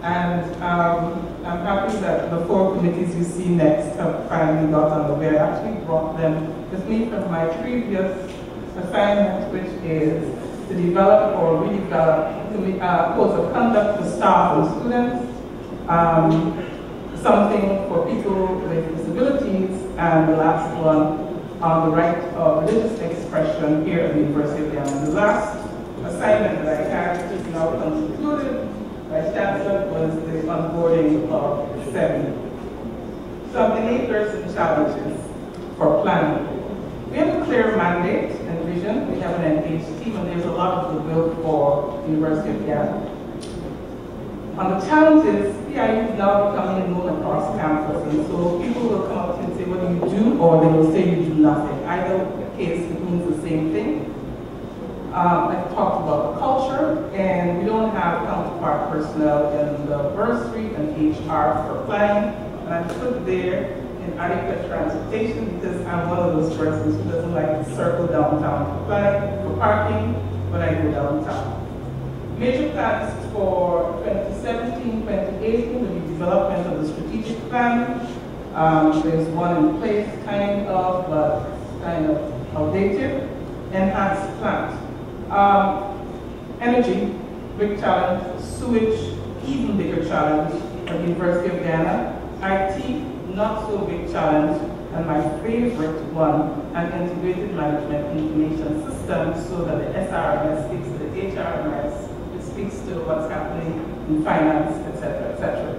And um, I'm happy that the four committees you see next have finally got on the way. I actually brought them with me from my previous assignment, which is to develop or redevelop uh, codes of conduct for staff and students. Um, something for people with disabilities, and the last one on the right of religious expression here at the University of. The last assignment that I had, is now concluded Chancellor, was the onboarding of seven. So Some enablers and challenges for planning. We have a clear mandate and vision. We have an engaged team, and there's a lot of goodwill for the University of Guyana. On the challenges, PIU is now becoming known across campus, and so people will come up and say, what do you do? Or they will say you do nothing. Either case, it means the same thing. Um, I talked about the culture, and we don't have counterpart personnel in the bursary and HR for planning, and I put there in inadequate transportation because I'm one of those persons who doesn't like to circle downtown for planning, for parking, but I go downtown. Major plans for 2017-2018 will be development of the strategic plan. Um, there's one in place, kind of, but kind of outdated. Enhanced plant. Um, energy, big challenge. Sewage, even bigger challenge at the University of Guyana. IT, not so big challenge. And my favorite one, an integrated management information system so that the SRMS speaks to the HRMS it speaks to what's happening in finance, etc., etc.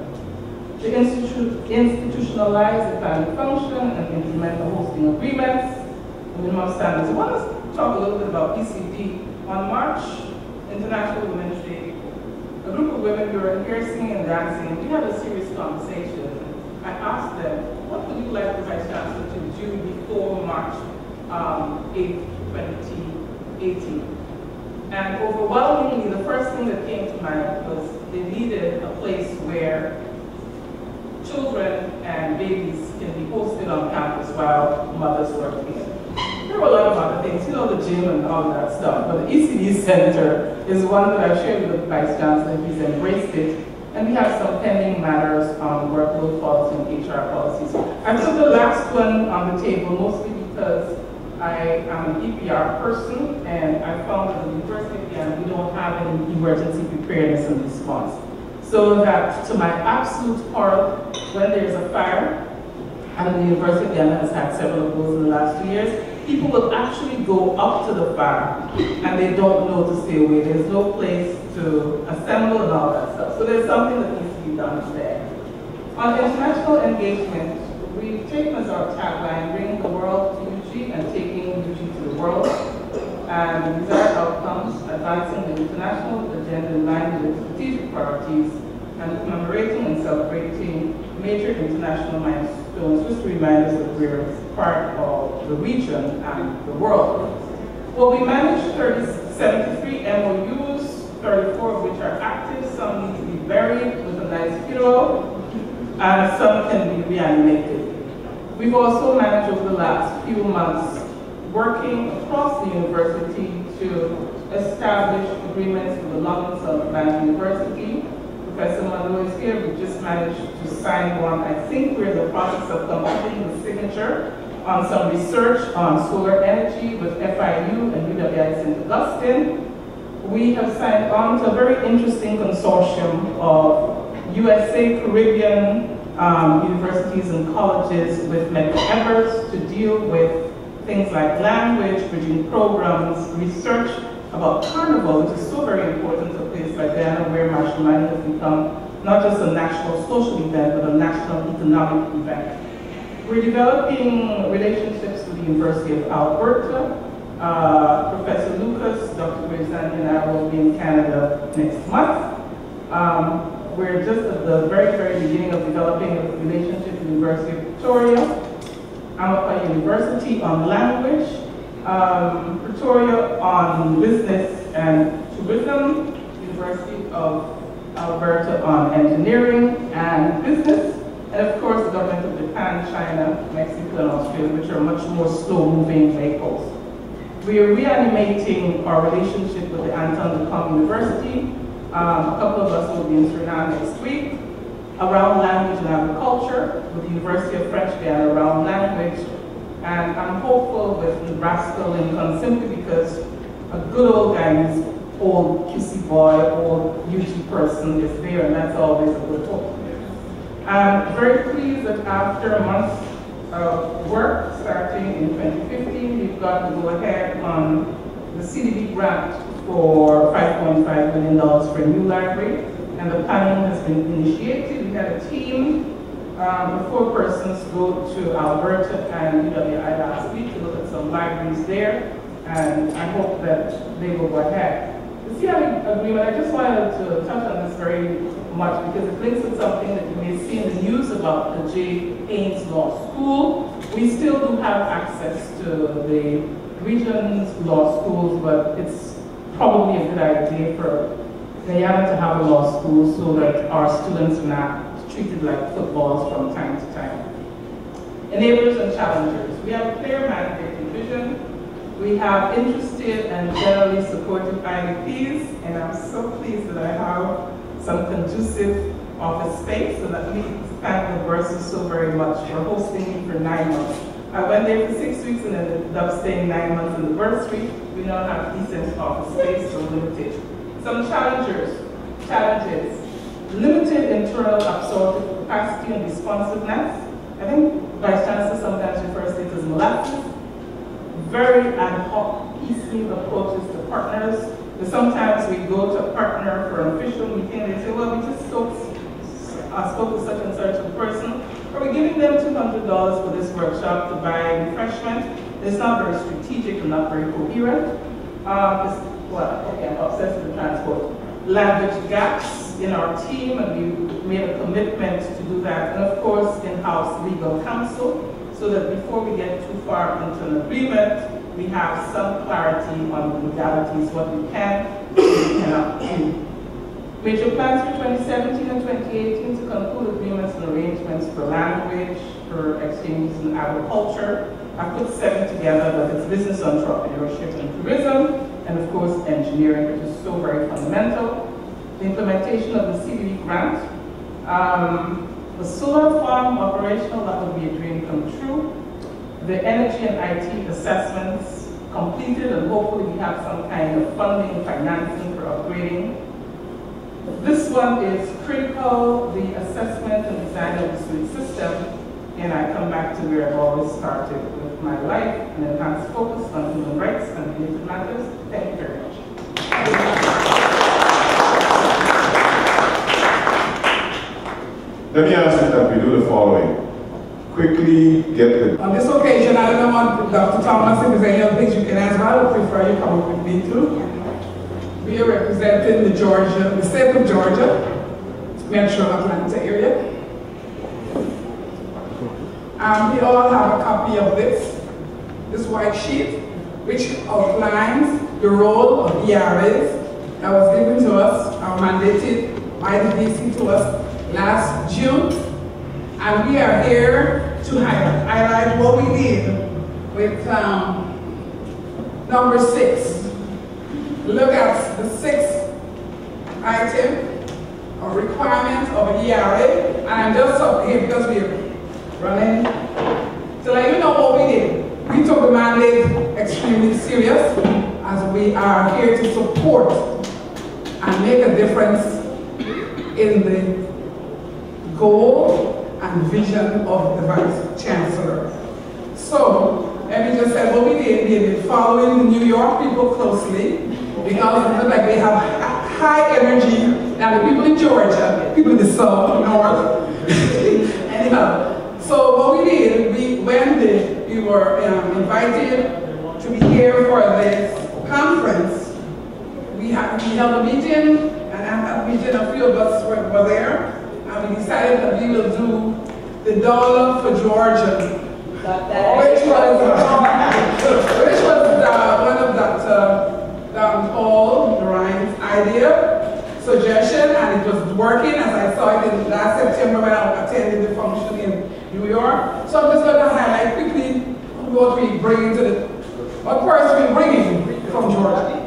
To institu institutionalize the planning function and implement the hosting agreements, minimum standards. I want to talk a little bit about ECD. On March, International Women's Day, a group of women who were here singing and dancing, we had a serious conversation. I asked them, what would you like the Vice Chancellor to do before March um, 8, 2018? And overwhelmingly, the first thing that came to mind was they needed a place where children and babies can be hosted on campus while mothers work here. There were a lot of other things, you know, the gym and all that stuff, but the ECD Center is one that I've shared with Vice Chancellor. He's embraced it. And we have some pending matters on workload policy and HR policies. I put the last one on the table mostly because I am an EPR person, and I found the University of Guyana, we don't have any emergency preparedness and response. So that, to my absolute horror, when there's a fire, and the University of Guyana has had several of those in the last two years, people will actually go up to the fire, and they don't know to stay away. There's no place to assemble and all that stuff. So there's something that needs to be done there. On international engagement, we've taken as our tagline, bringing the world to UG and taking UG to the world. And these are outcomes, advancing the international agenda in line with strategic priorities and commemorating and celebrating major international milestones, just to remind us that we're part of the region and the world. Well, we managed 30, 73 MOUs, 34 of which are active, some need to be buried with a nice funeral, and some can be reanimated. We've also managed over the last few months working across the university to establish agreements with the London South Bank University. Professor Manu is here. We just managed to sign one. I think we're in the process of completing the signature on some research on solar energy with FIU and UWI St. Augustine. We have signed on to a very interesting consortium of USA, Caribbean, um, universities and colleges with Medgar Evers to deal with things like language, bridging programs, research about carnival, which is so very important to a place like Guyana where Mashramani has become not just a national social event, but a national economic event. We're developing relationships with the University of Alberta. Uh, Professor Lucas, Dr. Grace and I will be in Canada next month. Um, we're just at the very, very beginning of developing a relationship with the University of Victoria, Amapa University on language, um, Pretoria on business and tourism, University of Alberta on engineering and business, and of course the government of Japan, China, Mexico, and Australia, which are much more slow-moving vehicles. We are reanimating our relationship with the Anton de Kom University, um, a couple of us will be in Suriname next week around language and agriculture with the University of French Guiana around language. And I'm hopeful with Nebraska Lincoln simply because a good old Guyanese old QC boy, old UG person is there, and that's always a good hope. I'm very pleased that after months of work starting in 2015, we've got to go ahead on the CDB grant for $5.5 million for a new library, and the planning has been initiated. We had a team um, of four persons go to Alberta and UWI last week to look at some libraries there, and I hope that they will go ahead. The CI agreement, I just wanted to touch on this very much because it links with something that you may see in the news about the J. Haynes Law School. We still do have access to the region's law schools, but it's probably a good idea for Guyana to have a law school so that our students not treated like footballs from time to time. Enablers and challengers. We have clear mandate and vision. We have interested and generally supportive IDPs, and I'm so pleased that I have some conducive office space, so that we thank the Bursars so very much for hosting me for nine months. I went there for six weeks and ended up staying nine months in the bursary. We now have decent office space, so limited. Some challengers, challenges, limited internal absorptive capacity and responsiveness. I think Vice Chancellor sometimes refers to it as molasses. Very ad hoc, piecemeal approaches to partners. Sometimes we go to partner for an official meeting and they say, well, we just spoke, uh, spoke to such and such a person. Are we giving them $200 for this workshop to buy refreshment? It's not very strategic and not very coherent. Um, well, okay, I'm obsessed with transport. Language gaps in our team, and we made a commitment to do that. And of course, in-house legal counsel, so that before we get too far into an agreement, we have some clarity on the modalities, what we can and we cannot do. Major plans for 2017 and 2018 to conclude agreements and arrangements for language, for exchanges in agriculture. I put seven together, but it's business entrepreneurship and tourism, and of course engineering, which is so very fundamental. The implementation of the CDB grant. Um, the solar farm operational, that would be a dream come true. The energy and IT assessments completed, and hopefully we have some kind of funding, financing for upgrading this one is critical, the assessment and design of the suite system, and I come back to where I've always started my life, an enhanced focus on human rights and related matters. Thank you very much. Let me ask you that we do the following. Quickly get the On this occasion, I don't know, Dr. Thomas, if there's any other things you can ask, but I would prefer you come up with me too. We are representing the Georgia, the state of Georgia, metro Atlanta area. Um, we all have a copy of this, this white sheet, which outlines the role of ERAs that was given to us, or mandated by the DC to us last June. And we are here to highlight, what we did with um, number six. Look at the sixth item or requirement of ERA. And I'm just up here because we're running So let you know what we did. We took the mandate extremely serious as we are here to support and make a difference in the goal and vision of the Vice Chancellor. So, let me just say what we did, we have been following the New York people closely because it looks like they have high energy. Now the people in Georgia, people in the south, north, anyhow. So what we did, we when the, we were um, invited to be here for this conference, we had we held a meeting, and at that meeting a few of us were, were there, and we decided that we will do the dollar for Georgia, which was which was uh, one of Dr. Um, Paul Ryan's idea, suggestion, and it was working as I saw it in last September when I attended the function in New York. So I'm just going to highlight quickly what we bring to the, what first we bringing from Georgia.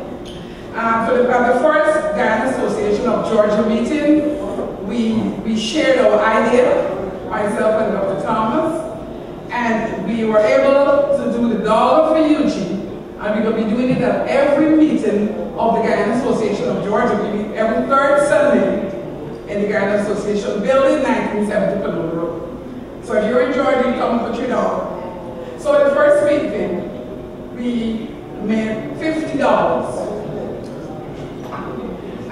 Uh, for the, at the first Guyana Association of Georgia meeting, we, we shared our idea, myself and Dr. Thomas, and we were able to do the dollar for Eugene, and we're going to be doing it at every meeting of the Guyana Association of Georgia. We meet every third Sunday in the Guyana Association building, 1970 Paloma Road. So if you're in Georgia, you come your dollar. So the first meeting, we made $50.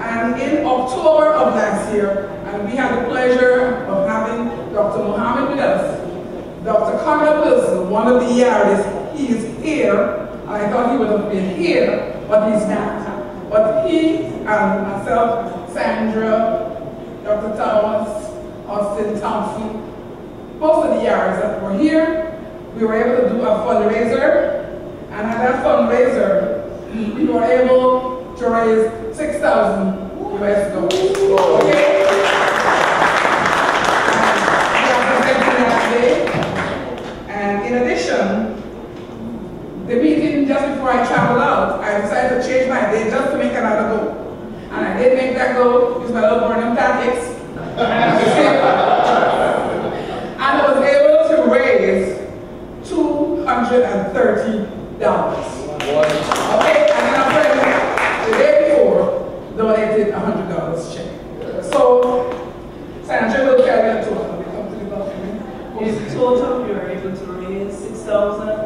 And in October of last year, and we had the pleasure of having Dr. Mohamed with us. Dr. Conrad Wilson, one of the ERs, he is here. I thought he would have been here, but he's not. But he and myself, Sandra, Dr. Thomas, Austin Thompson, most of the ERs that were here, we were able to do a fundraiser, and at that fundraiser, we were able to raise 6,000 US dollars. Okay? And in addition, the meeting just before I traveled out, I decided to change my day just to make another goal. And I did make that goal, use my little morning tactics. $130. Okay, and I'm pregnant the day before donated $100 check. So, Sandra will carry on to. Come to the document. In total, you were able to raise 6000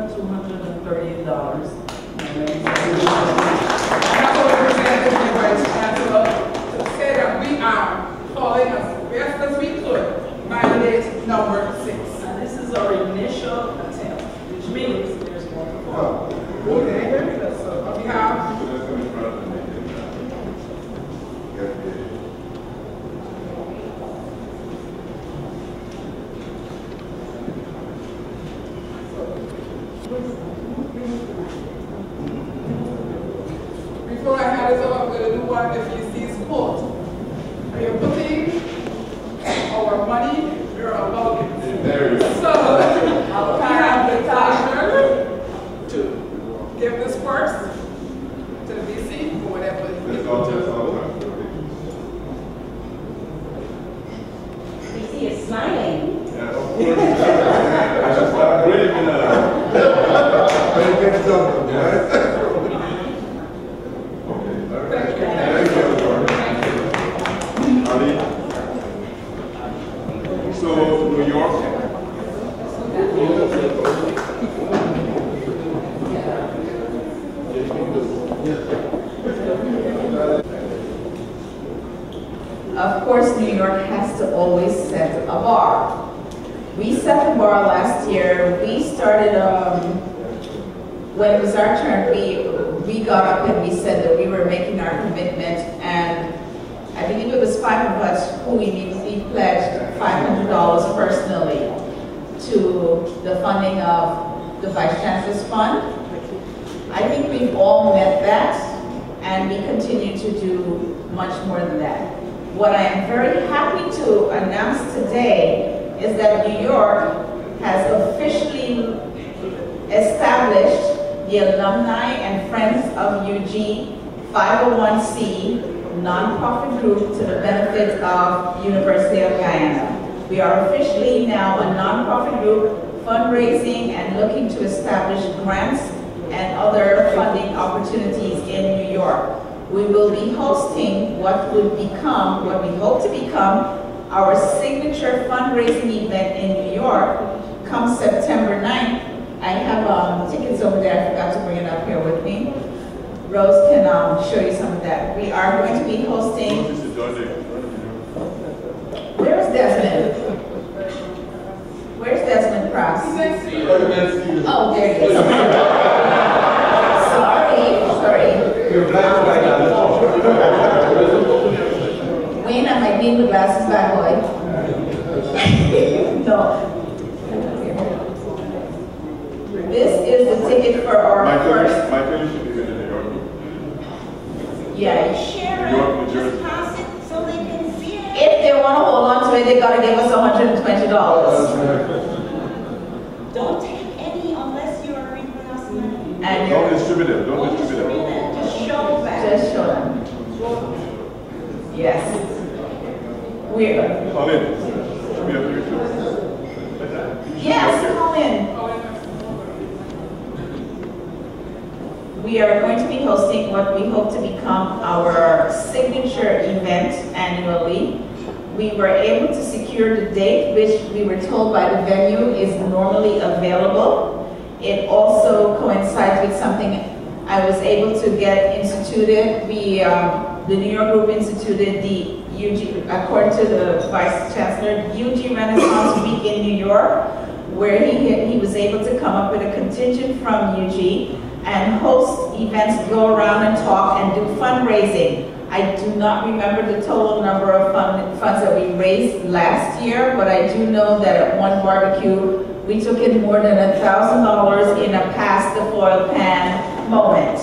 and host events, go around and talk and do fundraising. I do not remember the total number of fund, funds that we raised last year, but I do know that at one barbecue, we took in more than $1,000 in a pass the foil pan moment.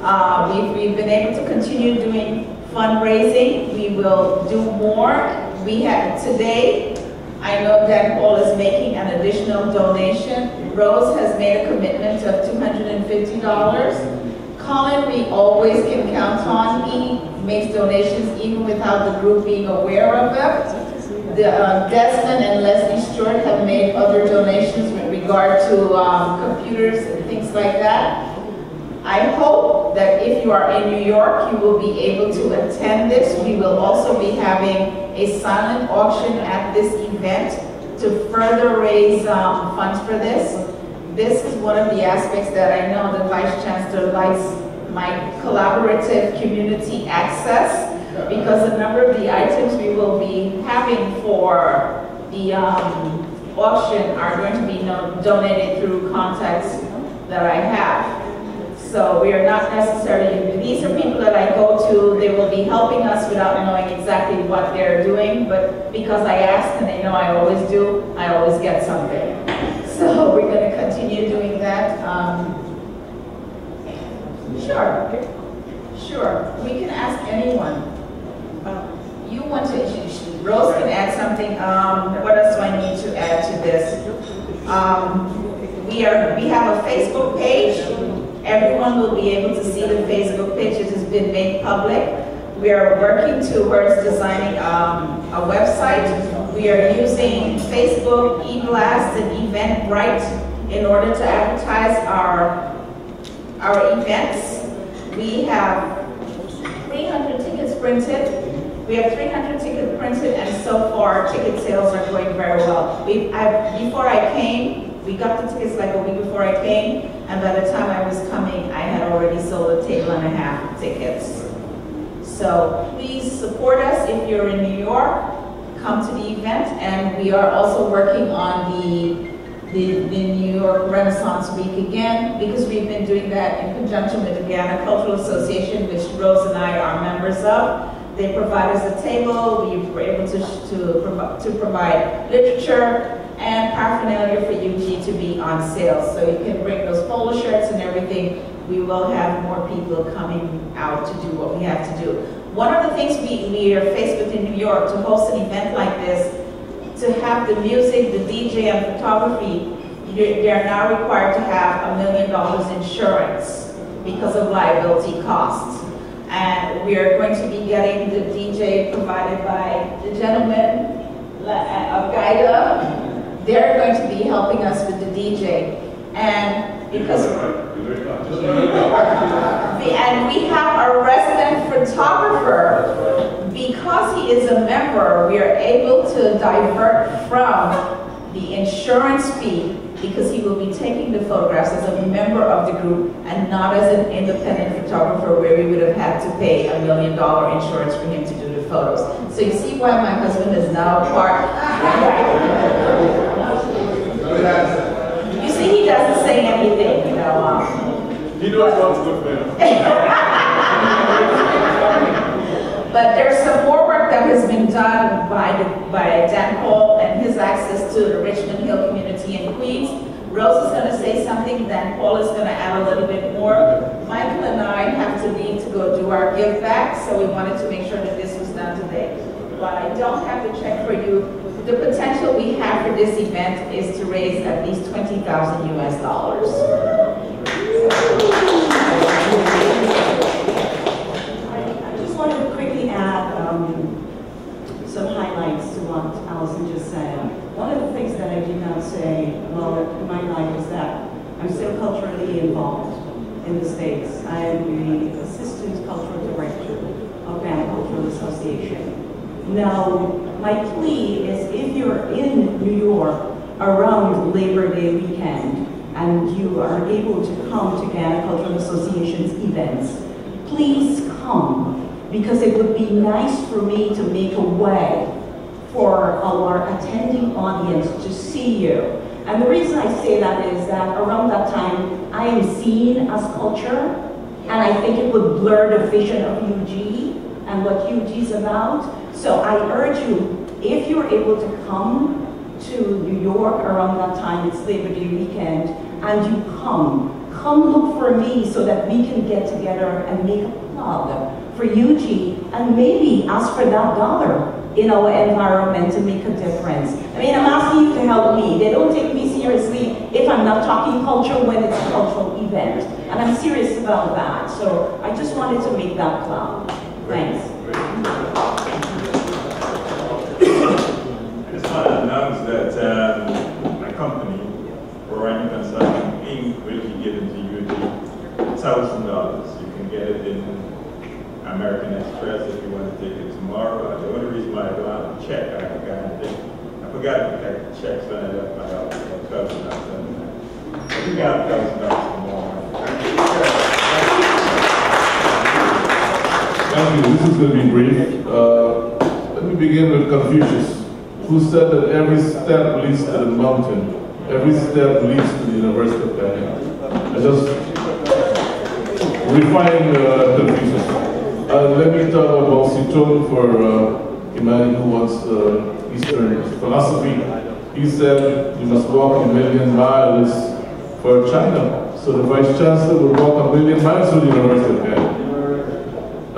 Uh, we've, we've been able to continue doing fundraising. We will do more. We have today, I know that Paul is making an additional donation. Rose has made a commitment of $250. Colin, we always can count on. He makes donations even without the group being aware of them. The, uh, Desmond and Leslie Stewart have made other donations with regard to um, computers and things like that. I hope that if you are in New York, you will be able to attend this. We will also be having a silent auction at this event to further raise um, funds for this. This is one of the aspects that I know the Vice Chancellor likes my collaborative community access because a number of the items we will be having for the um, auction are going to be donated through contacts that I have. So we are not necessarily, these are people that I go to, they will be helping us without knowing exactly what they're doing, but because I ask and they know I always do, I always get something. So we're gonna continue doing that. Um, Sure, sure, we can ask anyone. Uh, You want to, introduce Rose can add something, um, what else do I need to add to this? Um, we are, we have a Facebook page, everyone will be able to see the Facebook page, it has been made public. We are working towards designing, um, a website. We are using Facebook, eBlast, and Eventbrite in order to advertise our, our events. We have 300 tickets printed. We have 300 tickets printed, and so far, ticket sales are going very well. We, I, before I came, we got the tickets like a week before I came, and by the time I was coming, I had already sold a table and a half of tickets. So please support us if you're in New York. Come to the event, and we are also working on the the, the New York Renaissance Week again, because we've been doing that in conjunction with the Guyana Cultural Association, which Rose and I are members of. They provide us a table, we were able to, to, to provide literature and paraphernalia for UG to be on sale. So you can bring those polo shirts and everything. We will have more people coming out to do what we have to do. One of the things we, we are faced with in New York, to host an event like this, to have the music, the DJ, and photography, they're now required to have a million dollars insurance because of liability costs. And we are going to be getting the DJ provided by the gentleman of Gaida. Uh, They're going to be helping us with the DJ. And because And we have a resident photographer. Because he is a member, we are able to divert from the insurance fee because he will be taking the photographs as a member of the group and not as an independent photographer where we would have had to pay a million dollar insurance for him to do the photos. So you see why my husband is now part. You see, he doesn't say anything, you know. um, He knows what's good for him. But there's some more work that has been done by, the- by Dan Paul and his access to the Richmond Hill community in Queens. Rose is gonna say something, then Paul is gonna add a little bit more. Michael and I have to leave to go do our give back, so we wanted to make sure that this was done today. But I don't have the check for you. The potential we have for this event is to raise at least twenty thousand US dollars. I just wanted to quickly add um, some highlights to what Allison just said. One of the things that I did not say, well, in my life is that I'm still culturally involved in the States. I am the Assistant Cultural Director of Guyana Cultural Association. Now, my plea is if you're in New York around Labor Day weekend and you are able to come to Guyana Cultural Association's events, please come because it would be nice for me to make a way for our attending audience to see you. And the reason I say that is that around that time, I am seen as culture, and I think it would blur the vision of UG and what UG is about. So I urge you, if you're able to come to New York around that time, it's Labor Day weekend, and you come, come look for me so that we can get together and make a plug for UG and maybe ask for that dollar in our environment to make a difference. I mean, I'm asking you to help me. They don't take me seriously if I'm not talking culture when it's a cultural event. And I'm serious about that. So I just wanted to make that plug. Thanks. I announce that um, my company, Orion Consulting Inc., will be giving to you the thousand dollars. You can get it in American Express if you want to take it tomorrow. The only reason why I don't have a check, I forgot to I forgot to take checks when I left my felt not sending that. You got thousand Thank you. This is going to be brief. Uh, let me begin with Confucius, who said that every step leads to the mountain, every step leads to the University of Guyana. I just refine uh, Confucius. Uh, let me talk about Citron for uh, Imani, who wants uh, Eastern philosophy. He said you must walk a million miles for China. So the Vice Chancellor will walk a million miles to the University of Guyana.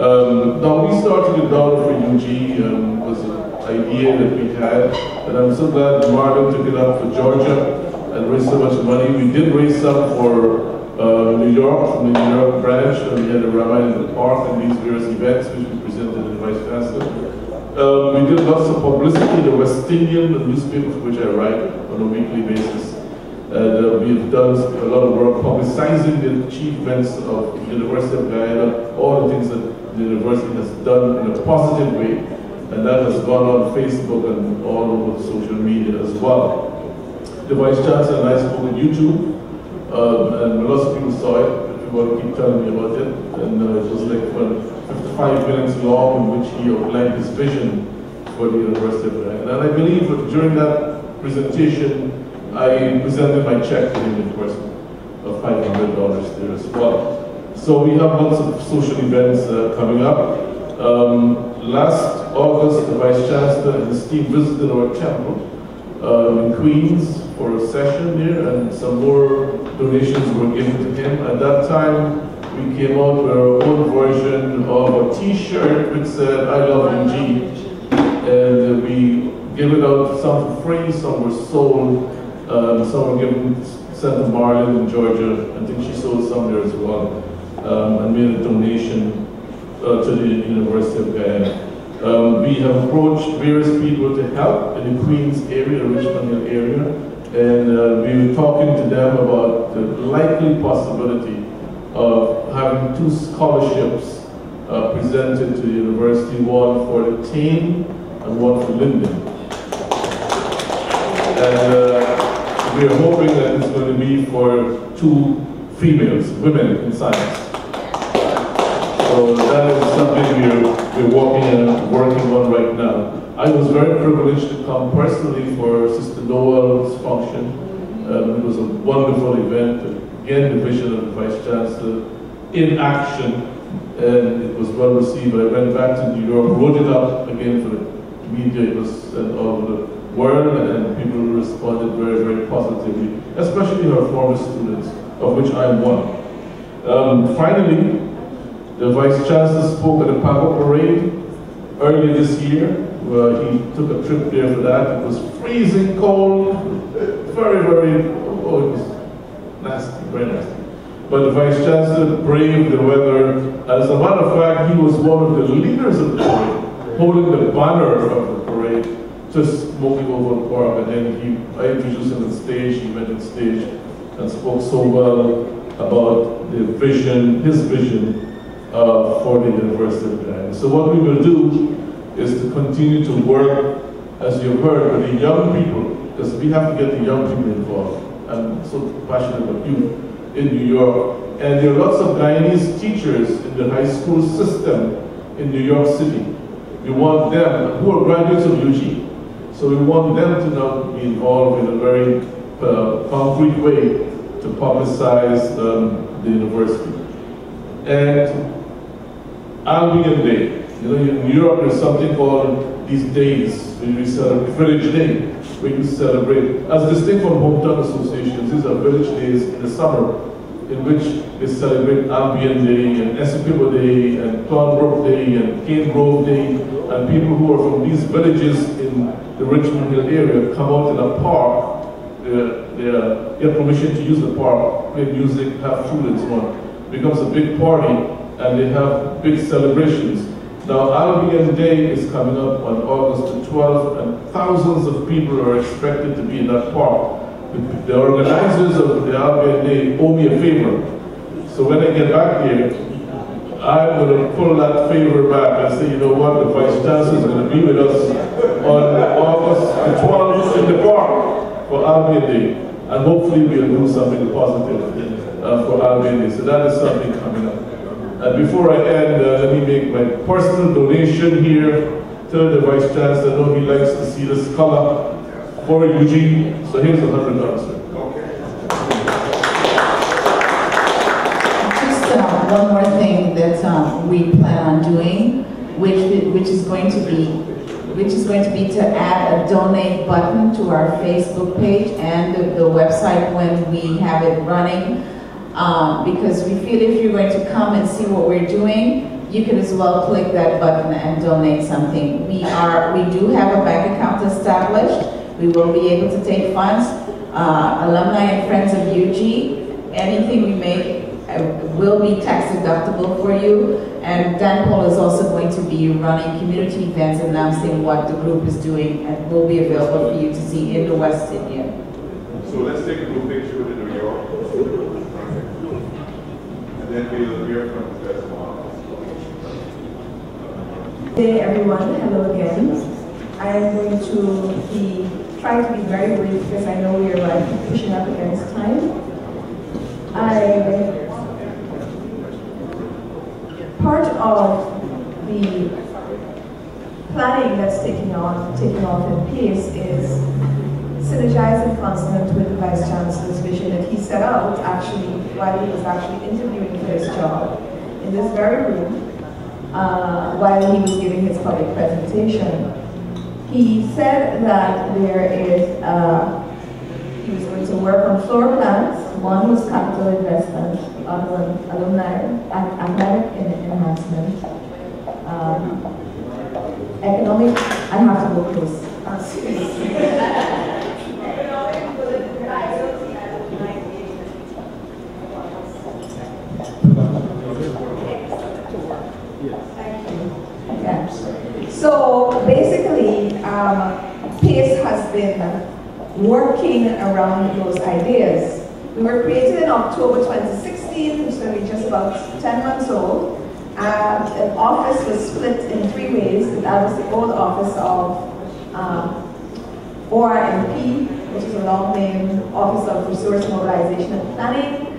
Um, now we started the dollar for UG um, was idea that we had, and I'm so glad Marlon took it up for Georgia and raised so much money. We did raise some for uh, New York, from the New York branch, and we had a rabbi in the park and these various events which we presented the Vice Chancellor. Um, we did lots of publicity, the West Indian, newspaper for which I write on a weekly basis. And uh, we've done a lot of work publicizing the achievements of the University of Guyana, all the things that the university has done in a positive way, and that has gone on Facebook and all over social media as well. The Vice Chancellor and I spoke on YouTube, um, and lots of people saw it, want to keep telling me about it, and uh, it was like 55 minutes long in which he outlined his vision for the University of. And I believe that during that presentation, I presented my check to him in person of $500 there as well. So we have lots of social events uh, coming up. Um, last August, the Vice Chancellor and team visited our temple in Queens for a session there, and some more donations were given to him. At that time, we came out with our own version of a T-shirt which said "I love UG," and we gave it out some free, some were sold, um, some were given sent to Marlon in Georgia. I think she sold some there as well um, and made a donation uh, to the University of Guyana. Um, we have approached various people to help in the Queens area, Richmond Hill area, and uh, we were talking to them about the likely possibility of having two scholarships uh, presented to the university, one for the Tain and one for Linden. And uh, we're hoping that it's going to be for two females, women in science. So that is we're, working and working on right now. I was very privileged to come personally for Sister Noel's function. Um, it was a wonderful event. Again, the vision of the Vice Chancellor in action, and it was well received. I went back to New York, wrote it up again for the media. It was sent all over the world, and people responded very, very positively, especially our former students, of which I'm one. Um, finally, the Vice Chancellor spoke at the Phagwah Parade earlier this year. Where he took a trip there for that. It was freezing cold, very, very, oh, it was nasty, very nasty. But the Vice Chancellor braved the weather. As a matter of fact, he was one of the leaders of the parade, holding the banner of the parade, just smoking over the park. And then he, I introduced him on stage, he went on stage and spoke so well about the vision, his vision uh, for the University of. So what we will do is to continue to work, as you've heard, with the young people, because we have to get the young people involved. I'm so passionate about youth in New York. And there are lots of Guyanese teachers in the high school system in New York City. We want them, who are graduates of UG, so we want them to now be involved in a very uh, concrete way to publicize um, the university. And Albion Day. You know, in Europe there's something called these days when we celebrate Village Day, where you celebrate, as distinct from hometown associations, these are village days in the summer in which they celebrate Albion Day and Essequibo Day and Clonbrook Day and Cane Grove Day, and people who are from these villages in the Richmond Hill area come out in a park. They, get permission to use the park, play music, have food and so on. It becomes a big party and they have big celebrations. Now, Albion Day is coming up on August the 12th, and thousands of people are expected to be in that park. The, organizers of the Albion Day owe me a favor. So when I get back here, I'm going to pull that favor back and say, you know what, the Vice Chancellor is going to be with us on August the 12th in the park for Albion Day. and hopefully we'll do something positive uh, for Albania. So that is something coming up. And before I end, uh, let me make my personal donation here to the Vice Chancellor. I know he likes to see the scholar for Eugene. So here's a hundred dollars. Just uh, one more thing that um, we plan on doing, which which is going to be which is going to be to add a donate button to our Facebook page and the, the website when we have it running. Um, because we feel if you're going to come and see what we're doing, you can as well click that button and donate something. We are we do have a bank account established. We will be able to take funds. Uh, alumni and friends of UG, anything we make uh, will be tax deductible for you. And Dan Paul is also going to be running community events announcing what the group is doing and will be available for you to see in the West Indian. So let's take a group picture then we'll hear from the best one. Hey everyone, hello again. I am going to be trying to be very brief because I know we are like pushing up against time. I part of the planning that's taking on taking off in pace is synergizing consonant with the Vice Chancellor's vision that he set out actually while he was actually interviewing for his job in this very room uh, while he was giving his public presentation. He said that there is, uh, he was going to work on floor plans. One was capital investment, other one alumni athletic enhancement, um, economic, I have to go close. So basically, um, PACE has been working around those ideas. We were created in October 2016, so we're just about 10 months old. And the office was split in three ways. That was the old office of um, ORMP, which is a long name, Office of Resource Mobilization and Planning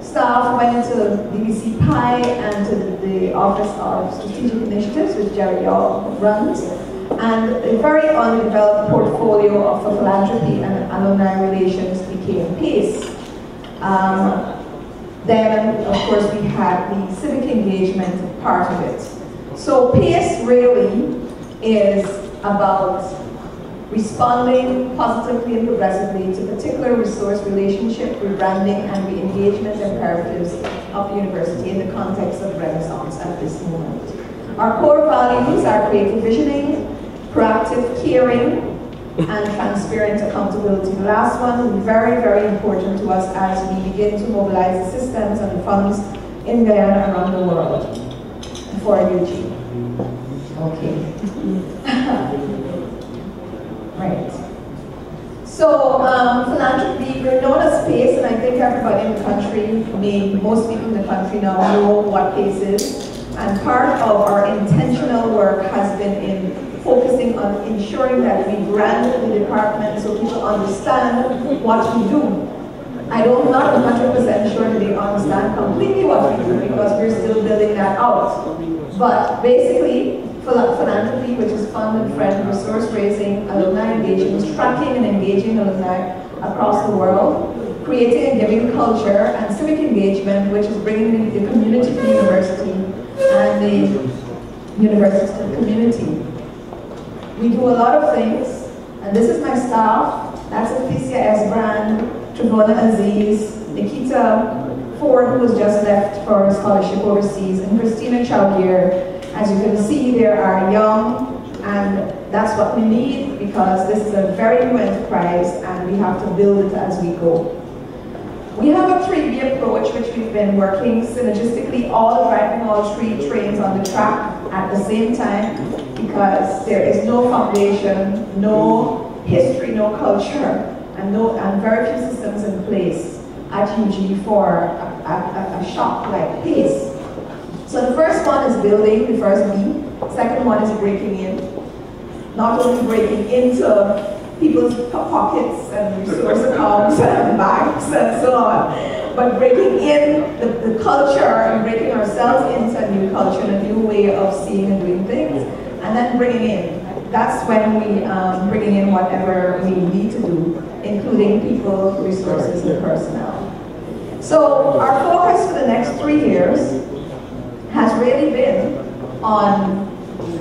staff went to BBC PI and to the Office of Strategic Initiatives, which Jerry Yaw runs, and a very undeveloped portfolio of philanthropy and alumni relations became PACE. Um, then, of course, we had the civic engagement part of it. So PACE really is about responding positively and progressively to particular resource relationship, rebranding, and re-engagement imperatives of the university in the context of Renaissance at this moment. Our core values are creative visioning, proactive caring, and transparent accountability. The last one is very, very important to us as we begin to mobilize the systems and funds in Guyana around the world for UG. Okay. Right. So um, philanthropy, we're known as PACE, and I think everybody in the country, mean, most people in the country now know what PACE is. And part of our intentional work has been in focusing on ensuring that we brand the department so people understand what we do. I don't not 100% sure that they understand completely what we do because we're still building that out. But basically, philanthropy, which is fund and friend resource raising, alumni engagement, tracking and engaging alumni across the world, creating and giving culture, and civic engagement, which is bringing the community to the university and the university to the community. We do a lot of things, and this is my staff. That's Alicia S. Brand, Trivona Aziz, Nikita Ford, who was just left for a scholarship overseas, and Christina Chowgier, as you can see, they are young, and that's what we need because this is a very new enterprise and we have to build it as we go. We have a 3B approach which we've been working synergistically, all driving all three trains on the track at the same time because there is no foundation, no history, no culture, and, no, and very few systems in place at UG for a, a, a shop like PACE. So the first one is building, the first B. Second one is breaking in. Not only breaking into people's pockets and resource accounts and banks and so on, but breaking in the, the culture and breaking ourselves into a new culture and a new way of seeing and doing things, and then bringing in. That's when we um, bringing in whatever we need to do, including people, resources, and personnel. So our focus for the next three years has really been on,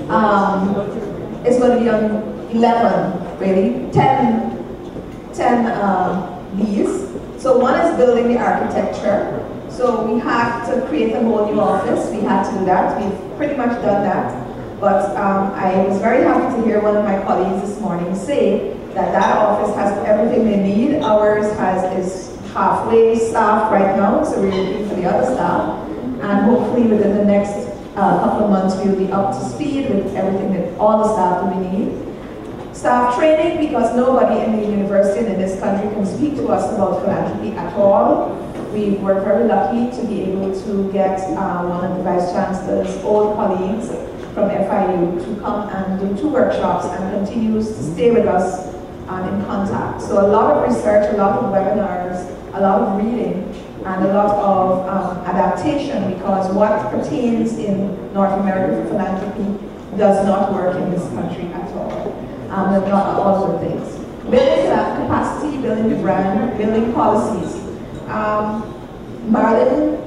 um, it's going to be on 11, really, 10, 10 uh, Bs. So one is building the architecture. So we have to create a whole new office. We had to do that. We've pretty much done that. But um, I was very happy to hear one of my colleagues this morning say that that office has everything they need. Ours has is halfway staff right now, so we're looking for the other staff. And hopefully within the next uh, couple of months, we'll be up to speed with everything that all the staff that we need. Staff training, because nobody in the university and in this country can speak to us about philanthropy at all. We were very lucky to be able to get uh, one of the Vice Chancellor's old colleagues from FIU to come and do two workshops and continues to stay with us um, in contact. So a lot of research, a lot of webinars, a lot of reading, and a lot of um, adaptation because what pertains in North America for philanthropy does not work in this country at all. Um, not all of the things. Building capacity, building the brand, building policies. Um, Marlon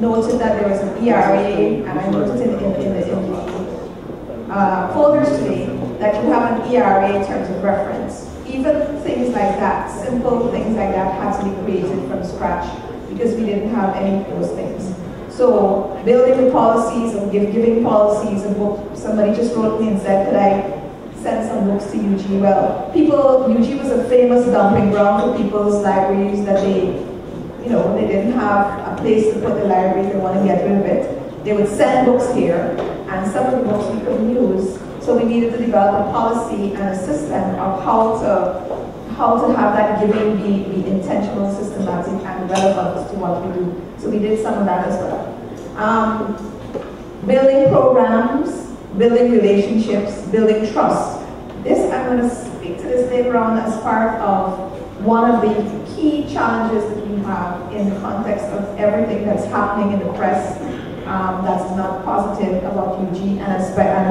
noted that there was an ERA, and I noticed in, in, in the, in the uh, folders today that you have an ERA in terms of reference. Even things like that, simple things like that, had to be created from scratch because we didn't have any of those things. So building the policies and give, giving policies and. Somebody just wrote me and said, could I send some books to UG? Well, people, UG was a famous dumping ground for people's libraries that they, you know, they didn't have a place to put the library, they want to get rid of it. They would send books here, and some of the books we couldn't use. So we needed to develop a policy and a system of how to how to have that giving be, be intentional, systematic, and relevant to what we do. So we did some of that as well. Um, building programs, building relationships, building trust. This, I'm going to speak to this later on as part of one of the key challenges that we have in the context of everything that's happening in the press um, that's not positive about UG and,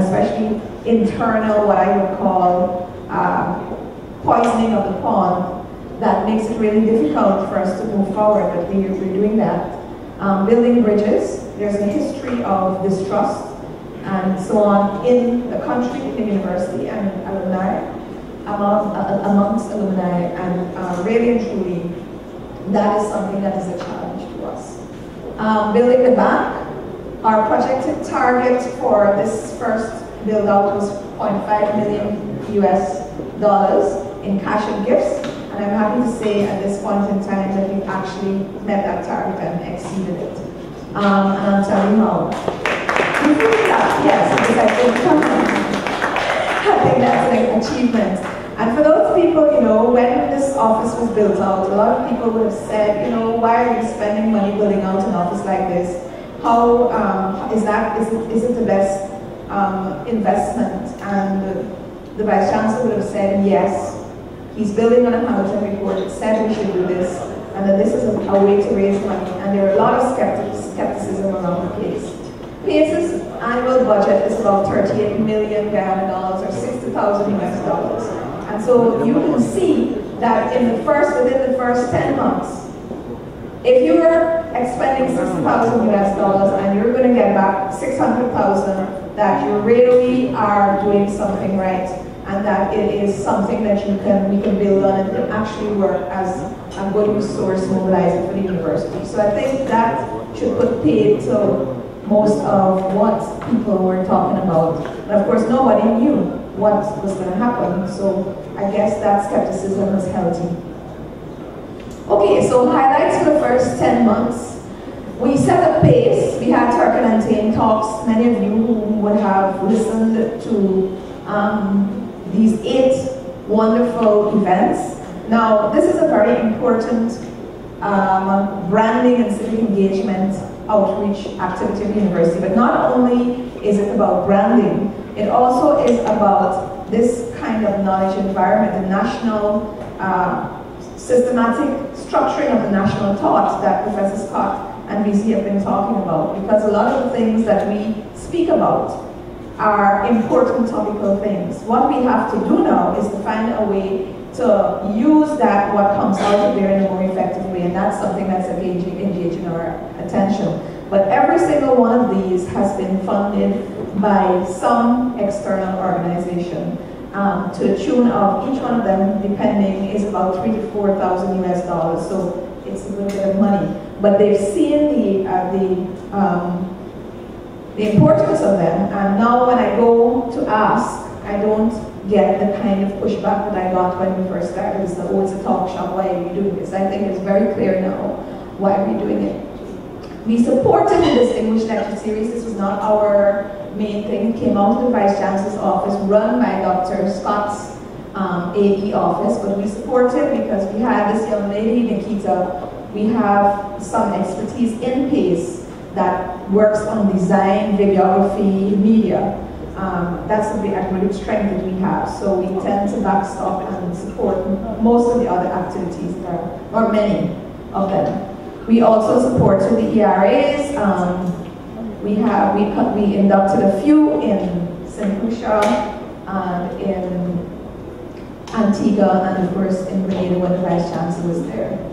especially internal, what I would call uh, poisoning of the pond that makes it really difficult for us to move forward, but we, we're doing that. Um, building bridges, there's a history of distrust and so on in the country, in the university, and alumni, among, uh, amongst alumni, and uh, really and truly, that is something that is a challenge to us. Um, building the bank, our projected target for this first build out was 0.5 million US dollars in cash and gifts. And I'm happy to say at this point in time that we've actually met that target and exceeded it. Um, and I'll tell you how. yes, because I think, I think that's an achievement. And for those people, you know, when this office was built out, a lot of people would have said, you know, why are you spending money building out an office like this? How um, is that, is it, is it the best um, investment? And the Vice Chancellor would have said, yes, he's building on a Hamilton report, that said we should do this, and that this is a, a way to raise money. And there are a lot of skepticism around the place. PACE's annual budget is about 38 million Guyana dollars or 60,000 US dollars. And so you can see that in the first, within the first 10 months, if you are expending 60,000 US dollars and you're going to get back 600,000, that you really are doing something right and that it is something that you can we can build on and can actually work as a good resource mobilizer for the university. So I think that should put paid to most of what people were talking about. And of course nobody knew what was going to happen, so I guess that skepticism is healthy. Okay, so highlights for the first 10 months. We set a pace. We had Turkeyen and Tain talks. Many of you would have listened to um, these eight wonderful events. Now, this is a very important um, branding and civic engagement outreach activity of the university. But not only is it about branding, it also is about this kind kind of knowledge environment, the national uh, systematic structuring of the national thought that Professor Scott and VC have been talking about. Because a lot of the things that we speak about are important topical things. What we have to do now is to find a way to use that, what comes out of there in a more effective way, and that's something that's engaging, engaging our attention. But every single one of these has been funded by some external organization. Um, to the tune of each one of them, depending, is about three to four thousand US dollars. So it's a little bit of money. But they've seen the uh, the um, the importance of them, and now when I go to ask, I don't get the kind of pushback that I got when we first started. It's the, oh, it's a talk shop, why are you doing this? I think it's very clear now why we're doing it. We supported the English Lecture Series. This was not our main thing. It came out of the Vice Chancellor's office, run by Dr. Scott's um, AE office, but we supported because we had this young lady, Nikita. We have some expertise in PACE that works on design, videography, media. Um, that's a great strength that we have. So we tend to backstop and support most of the other activities there, or many of them. We also support the ERAs. Um, we have we we inducted a few in St. Lucia and in Antigua, and of course in Grenada when the vice chancellor was there.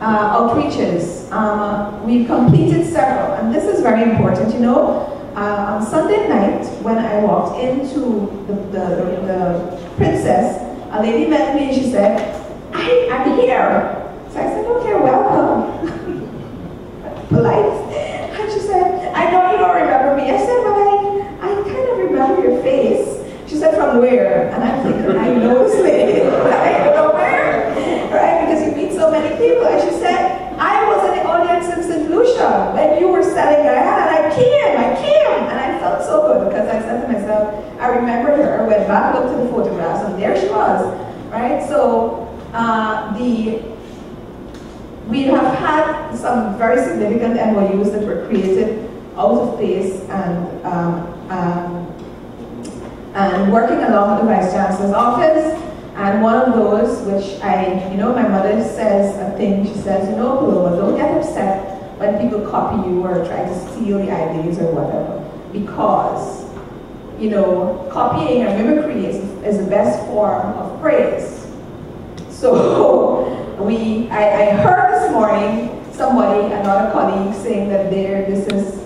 Uh, outreaches. Um, we've completed several, and this is very important. You know, uh, on Sunday night, when I walked into the, the, the, princess, a lady met me and she said, I, am here. So I said, okay, welcome. Polite. And she said, I know you don't remember me. I said, but I, I kind of remember your face. She said, from where? And I'm I know this lady. many people. And she said, I was in the audience in St. Lucia when you were selling Guyana, and I came, I came, and I felt so good because I said to myself, I remembered her, went back, looked at the photographs, and there she was, right? So uh, the we have had some very significant MOUs that were created out of PACE and um, um, and working along with the Vice Chancellor's office and one of those, which I, you know, my mother says a thing, she says, you know, Paloma, don't get upset when people copy you or try to steal the ideas or whatever. Because, you know, copying and mimicry is, is the best form of praise. So we, I, I heard this morning somebody, another colleague, saying that there, this is,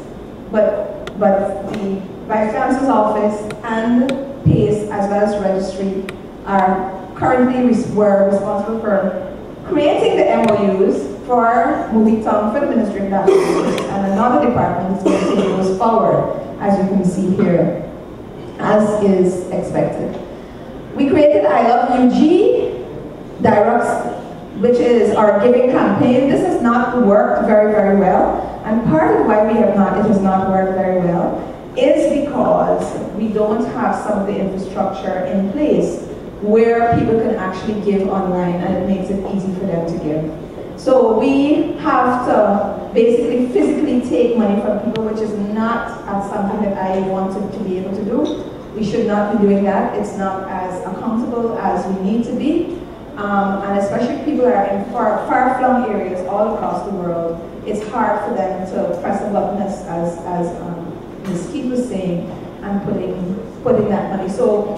but, but the Vice Chancellor's office and PACE as well as registry are currently we were responsible for creating the MOUs for Movitown for the Ministry of Natural and another department is going to take forward, as you can see here, as is expected. We created I Love UG, Directs, which is our giving campaign. This has not worked very, very well, and part of why we have not, it has not worked very well, is because we don't have some of the infrastructure in place where people can actually give online and it makes it easy for them to give. So we have to basically physically take money from people, which is not something that I wanted to be able to do. We should not be doing that. It's not as accountable as we need to be. Um, and especially people that are in far, far-flung areas all across the world, it's hard for them to press a button as, as, as um, Ms. Keith was saying, and putting, putting that money. So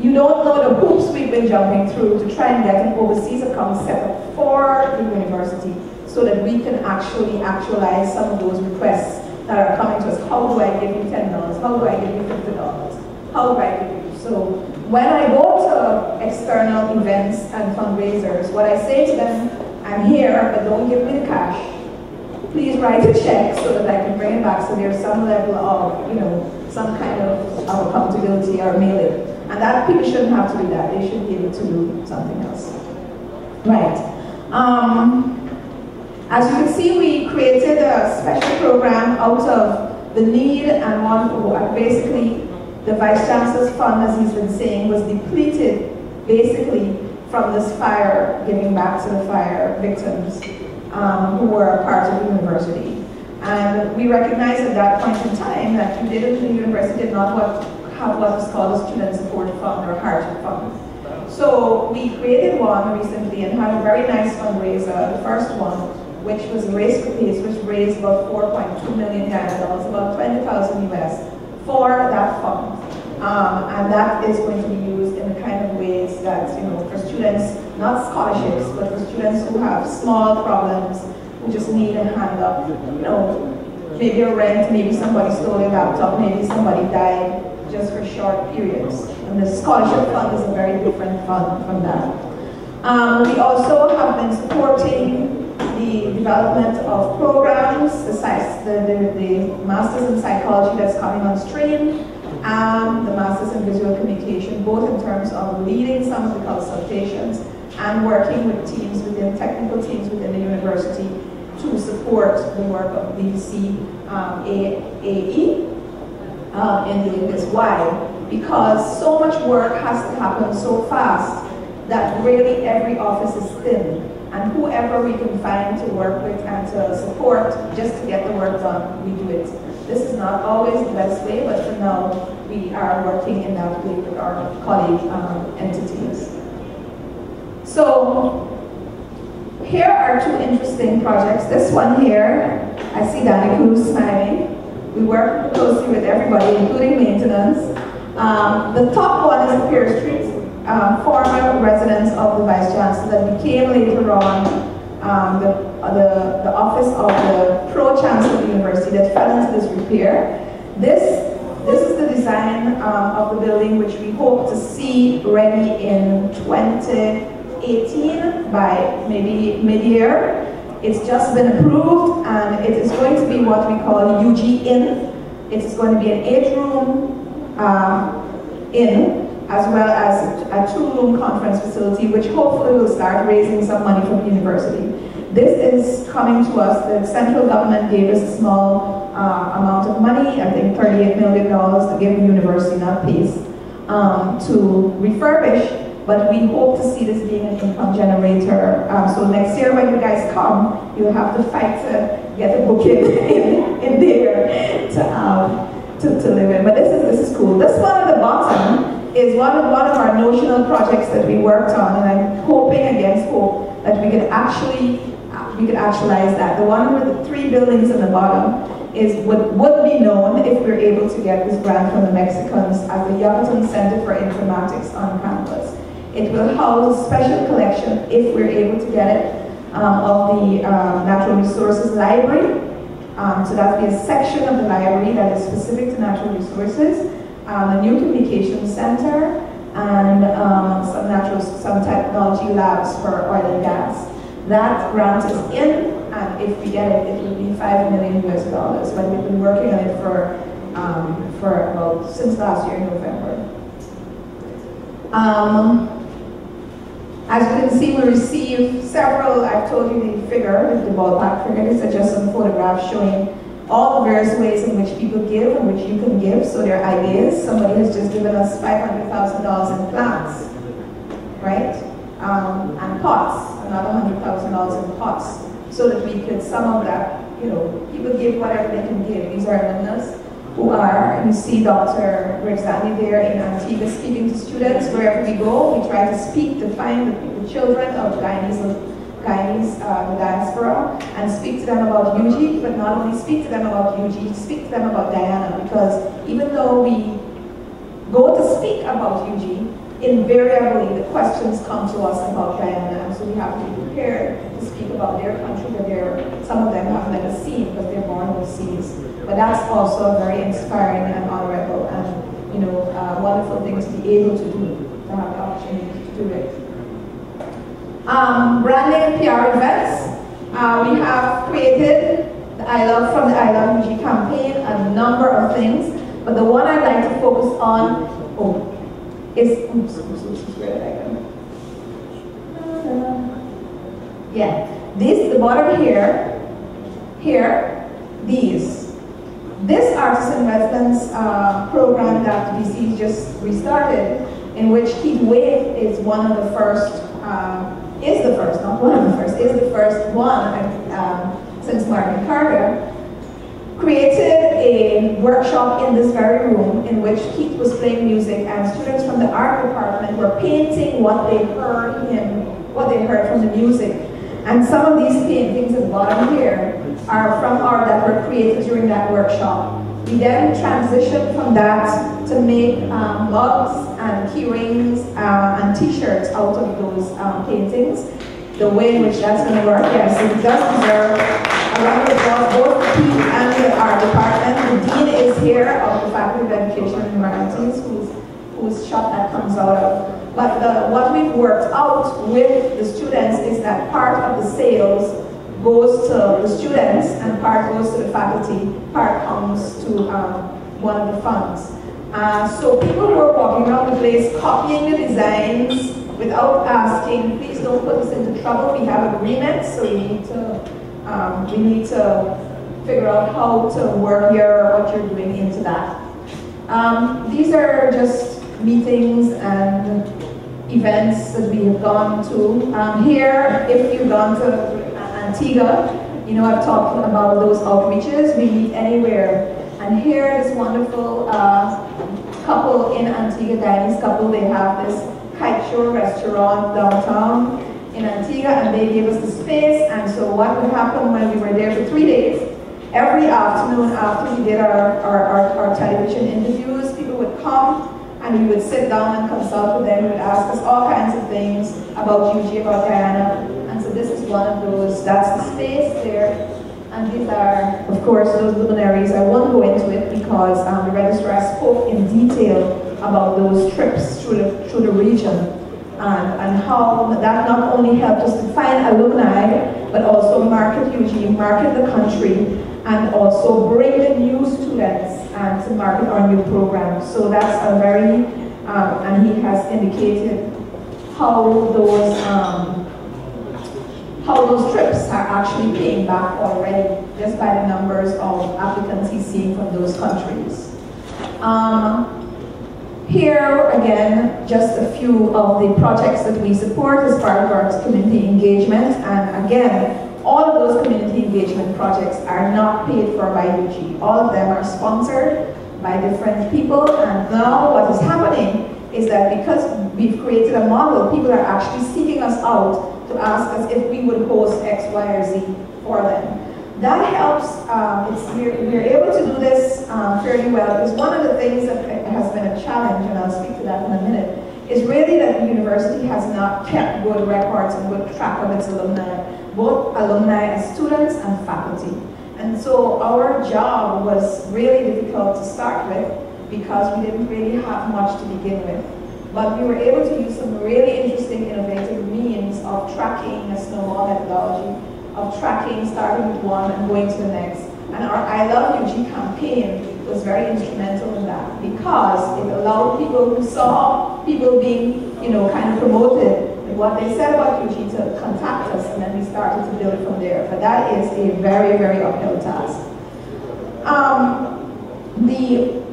you don't know the hoops we've been jumping through to try and get an overseas account set up for the university so that we can actually actualize some of those requests that are coming to us. How do I give you $10? How do I give you $50? How do I give you? So when I go to external events and fundraisers, what I say to them, I'm here, but don't give me the cash. Please write a check so that I can bring it back so there's some level of, you know, some kind of, accountability or mailing. And that people shouldn't have to do that. They should be able to do something else. Right. Um, as you can see, we created a special program out of the need and want for basically the Vice Chancellor's fund, as he's been saying, was depleted basically from this fire, giving back to the fire victims um, who were part of the university. And we recognized at that point in time that you didn't, the university did not want have what is called a student support fund or hardship fund. So we created one recently and had a very nice fundraiser, the first one, which was Race Peace, which raised about 4.2 million dollars, about 20,000 US, for that fund. Um, and that is going to be used in the kind of ways that, you know, for students, not scholarships, but for students who have small problems, who just need a hand up, you know, maybe a rent, maybe somebody stole a laptop, maybe somebody died, just for short periods. And the scholarship fund is a very different fund from that. Um, we also have been supporting the development of programs, the, the, the Masters in Psychology that's coming on stream, and the Masters in Visual Communication, both in terms of leading some of the consultations and working with teams within, technical teams within the university to support the work of BBC um, um, in doing this. Why? Because so much work has to happen so fast that really every office is thin. And whoever we can find to work with and to support just to get the work done, we do it. This is not always the best way, but for now, we are working in that way with our colleague um, entities. So, here are two interesting projects. This one here, I see Danny Cruz smiling. We work closely with everybody, including maintenance. Um, the top one is Pier Street, um, former residence of the Vice Chancellor that became later on um, the, uh, the, the office of the Pro Chancellor of the University that fell into this repair. This, this is the design um, of the building which we hope to see ready in 2018 by maybe mid-year. It's just been approved and it is going to be what we call UG Inn. It is going to be an eight-room uh, inn as well as a two-room conference facility which hopefully will start raising some money from the university. This is coming to us, the central government gave us a small uh, amount of money, I think $38 million to give the university, not piece um, to refurbish but we hope to see this being generator. Um, so next year when you guys come, you'll have to fight to get a booking in, in there to, um, to, to live in. But this is, this is cool. This one at the bottom is one of, one of our notional projects that we worked on, and I'm hoping against hope that we could actually, we could actualize that. The one with the three buildings in the bottom is what would be known if we we're able to get this grant from the Mexicans as the Yucatan Center for Informatics on campus. It will house a special collection, if we're able to get it, um, of the um, Natural Resources Library. Um, so that's a section of the library that is specific to natural resources, um, a new communication center, and some natural, some technology labs for oil and gas. That grant is in, and if we get it, it will be five million US dollars. But we've been working on it for um, for well since last year, in November. Um, as you can see, we received several, I've told you the figure, the ballpark figure, these are just some photographs showing all the various ways in which people give and which you can give, so there are ideas. Somebody has just given us $500,000 in plants, right? Um, and pots, another $100,000 in pots, so that we could, some of that, you know, people give whatever they can give. These are alumnus who are, you see Dr. Rexani there in Antigua speaking to students. Wherever we go, we try to speak to find the, the children of Guyanese, Guyanese uh, diaspora and speak to them about UG, but not only speak to them about UG, speak to them about Guyana, because even though we go to speak about UG, invariably the questions come to us about Guyana, and so we have to be prepared to speak about their country that some of them have never seen because they're born overseas. But that's also a very inspiring and honorable and you know uh, wonderful thing to be able to do, to have the opportunity to do it. Um, branding PR events. Uh, we have created the I Love from the I Love UG campaign, a number of things, but the one I'd like to focus on, oh, is, oops, oops, oops, where did I go? Yeah, this, the bottom here, here, these. This Artist in Residence uh, program that VC just restarted, in which Keith Wade is one of the first, uh, is the first, not one of the first, is the first one um, since Martin Carter, created a workshop in this very room in which which Keith was playing music and students from the art department were painting what they heard him, what they heard from the music. And some of these paintings at the bottom here are from art that were created during that workshop. We then transitioned from that to make um, mugs and key rings uh, and t-shirts out of those um, paintings. The way in which that's going to work, yes, it does deserve a round of applause, both the and the art department. The dean is here of the Faculty of Education and Humanities, whose, whose shop that comes out of. But the, what we've worked out with the students is that part of the sales goes to the students and part goes to the faculty, part comes to um, one of the funds. Uh, so people were walking around the place copying the designs without asking, please don't put us into trouble, we have agreements, so we need to, um, we need to figure out how to work your, what you're doing into that. Um, these are just meetings and events that we have gone to. Um, here, if you've gone to Antigua. You know, I've talked about those outreaches. We meet anywhere. And here, this wonderful uh, couple in Antigua, Guyanese couple, they have this kite show restaurant downtown in Antigua, and they gave us the space. And so what would happen when we were there for three days, every afternoon after we did our, our, our, our television interviews, people would come and we would sit down and consult with them. They would ask us all kinds of things about UG, about this one of those, that's the space there. And these are, of course, those luminaries. I won't go into it because um, the registrar spoke in detail about those trips through the, through the region and, and how that not only helped us to find alumni, but also market UG, market the country, and also bring in new students and to market our new program. So that's a very, um, and he has indicated how those um, how those trips are actually paying back already, just by the numbers of applicants he's seeing from those countries. Um, here, again, just a few of the projects that we support as part of our community engagement. And again, all of those community engagement projects are not paid for by UG. All of them are sponsored by different people. And now what is happening is that because we've created a model, people are actually seeking us out ask us if we would host X, Y, or Z for them. That helps, um, we're, we're, able to do this um, fairly well because one of the things that has been a challenge, and I'll speak to that in a minute, is really that the university has not kept good records and good track of its alumni, both alumni as students and faculty. And so our job was really difficult to start with because we didn't really have much to begin with. But we were able to use some really interesting, innovative of tracking a snowball methodology, of tracking, starting with one and going to the next. And our I Love UG campaign was very instrumental in that because it allowed people who saw people being, you know, kind of promoted what they said about UG to contact us, and then we started to build from there. But that is a very, very uphill task. Um, the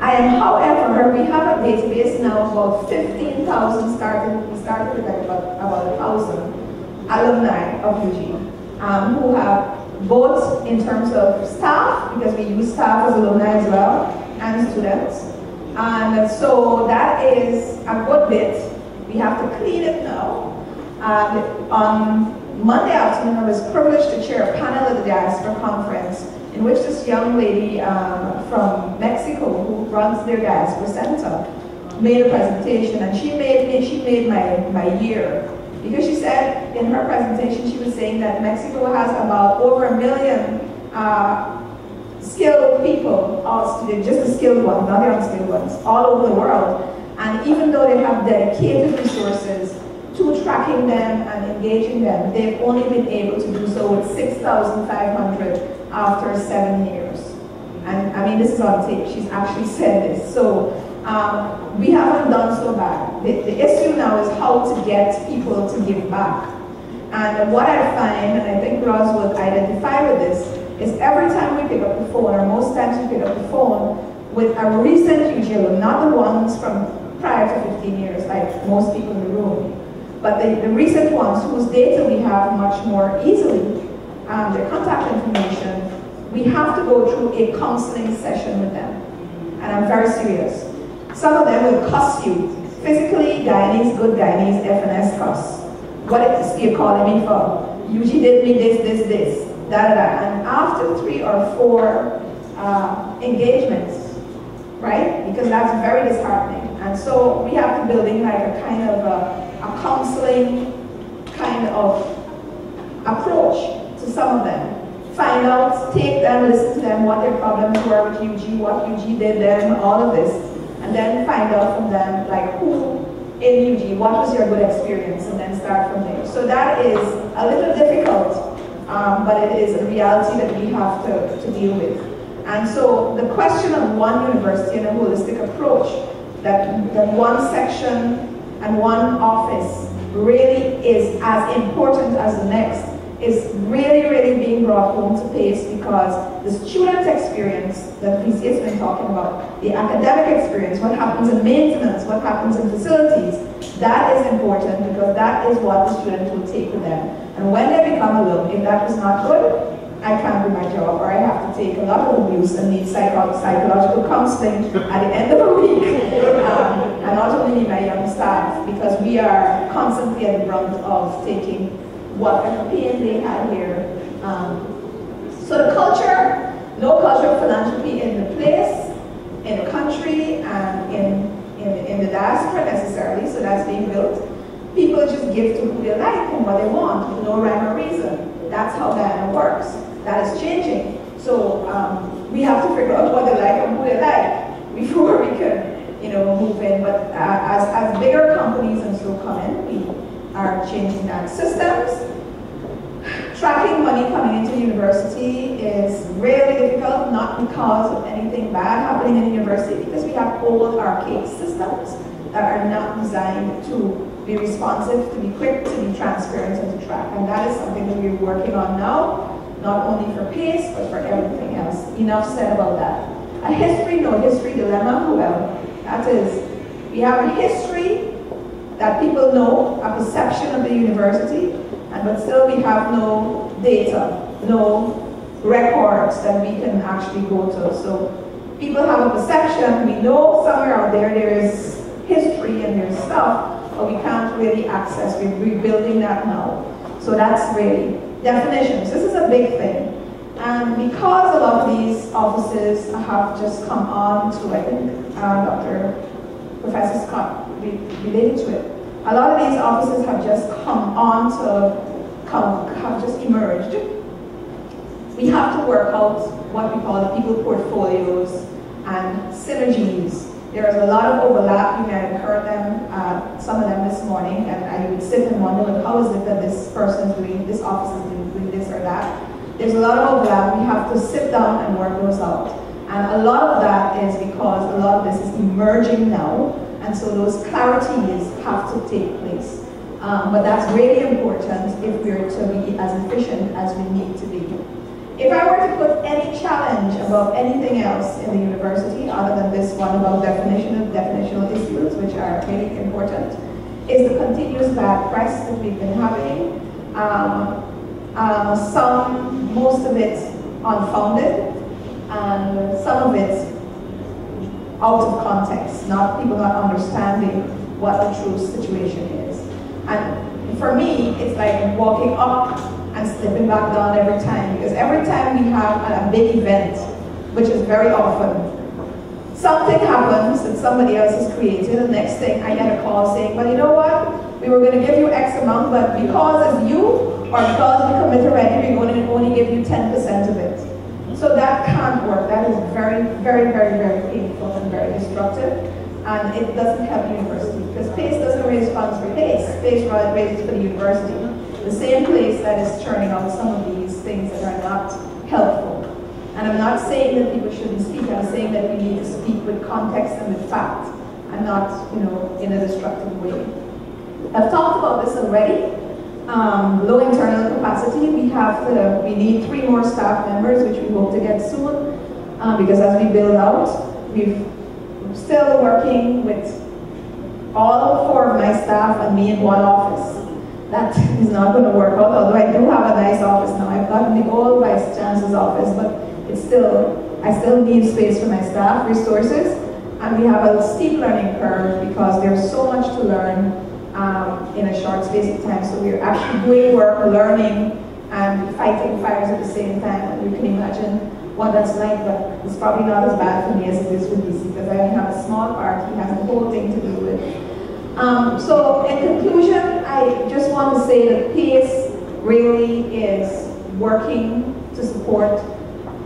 I am, however, we have a database now of about 15,000 started, we started with about, about 1,000 alumni of UG um, who have both in terms of staff, because we use staff as alumni as well, and students. And so that is a good bit. We have to clean it now. And on Monday afternoon, I was privileged to chair a panel at the Diaspora Conference in which this young lady um, from Mexico who runs their diaspora center made a presentation and she made me, she made my, my year because she said in her presentation she was saying that Mexico has about over a million uh, skilled people, all students, just the skilled ones, not the unskilled ones, all over the world. And even though they have dedicated resources to tracking them and engaging them, they've only been able to do so with 6,500 after seven years. And I mean, this is on tape. She's actually said this. So um, we haven't done so bad. The, the issue now is how to get people to give back. And what I find, and I think Ross would identify with this, is every time we pick up the phone, or most times we pick up the phone, with a recent UGL, not the ones from prior to 15 years, like most people in the room, but the, the recent ones whose data we have much more easily, um, their contact information, we have to go through a counseling session with them. and I'm very serious. Some of them will cost you. Physically, Guyanese, good Guyanese, FNS cuss. What is you calling me for? You did me this, this, this, da da da. And after three or four uh, engagements, right? Because that's very disheartening. And so we have to build in like a kind of a, a counseling kind of approach to some of them. Find out, take them, listen to them, what their problems were with UG, what UG did them, all of this. And then find out from them, like who in UG, what was your good experience, and then start from there. So that is a little difficult, um, but it is a reality that we have to, to deal with. And so the question of one university and a holistic approach, that, that one section and one office really is as important as the next is really, really being brought home to PACE because the student experience that VC's been talking about, the academic experience, what happens in maintenance, what happens in facilities, that is important because that is what the student will take with them. And when they become alone, if that was not good, I can't do my job or I have to take a lot of abuse and need psycho psychological counseling at the end of the week. Um, and not only my young staff because we are constantly at the brunt of taking whatever pain they had here. Um, so the culture, no culture of philanthropy in the place, in the country, and in, in, in the diaspora necessarily, so that's being built. People just give to who they like and what they want, with no rhyme or reason. That's how that works. That is changing. So um, we have to figure out what they like and who they like before we can, you know, move in. But uh, as, as bigger companies and so come in, we are changing that. Systems, tracking money coming into university is really difficult, not because of anything bad happening in university, because we have old archaic systems that are not designed to be responsive, to be quick, to be transparent, and to track. And that is something that we're working on now, not only for PACE, but for everything else. Enough said about that. A history, no history dilemma, well, that is, we have a history that people know, a perception of the university, and but still we have no data, no records that we can actually go to. So people have a perception, we know somewhere out there there is history and there's stuff, but we can't really access. We're rebuilding that now. So that's really definitions. This is a big thing. And because a lot of these offices have just come on to, I think, uh, Dr. Professor Scott related to it. A lot of these offices have just come on to, come, have just emerged. We have to work out what we call the people portfolios and synergies. There is a lot of overlap. You may have heard them, uh, some of them this morning, and I would sit and wonder, like, how is it that this person is doing, this office is doing this or that? There's a lot of overlap. We have to sit down and work those out. And a lot of that is because a lot of this is emerging now, and so those clarities have to take place. Um, but that's really important if we're to be as efficient as we need to be. If I were to put any challenge about anything else in the university, other than this one about definition of definitional issues, which are really important, is the continuous bad press that we've been having. Um, uh, some, most of it unfounded, and some of it out of context, not people not understanding what the true situation is. And for me, it's like walking up and slipping back down every time, because every time we have a, big event, which is very often, something happens that somebody else has created, the next thing I get a call saying, well, you know what, we were going to give you X amount, but because it's you, or because we commit already, we're going to only give you 10% of it. So that can't work. That is very, very, very, very painful and very destructive. And it doesn't help the university because PACE doesn't raise funds for PACE. PACE raises for the university. The same place that is churning out some of these things that are not helpful. And I'm not saying that people shouldn't speak. I'm saying that we need to speak with context and with fact and not, you know, in a destructive way. I've talked about this already um, low internal capacity. We have to, we need three more staff members, which we hope to get soon, um, because as we build out, we're still working with all four of my staff and me in one office. That is not going to work out, although I do have a nice office now. I've gotten the old Vice Chancellor's office, but it's still I still need space for my staff, resources, and we have a steep learning curve because there's so much to learn um, in a short space of time. So we're actually doing work, learning, and fighting fires at the same time. You can imagine what that's like, but it's probably not as bad for me as it is for VC because I only have a small part, he has the whole thing to do with. Um, so in conclusion, I just want to say that PACE really is working to support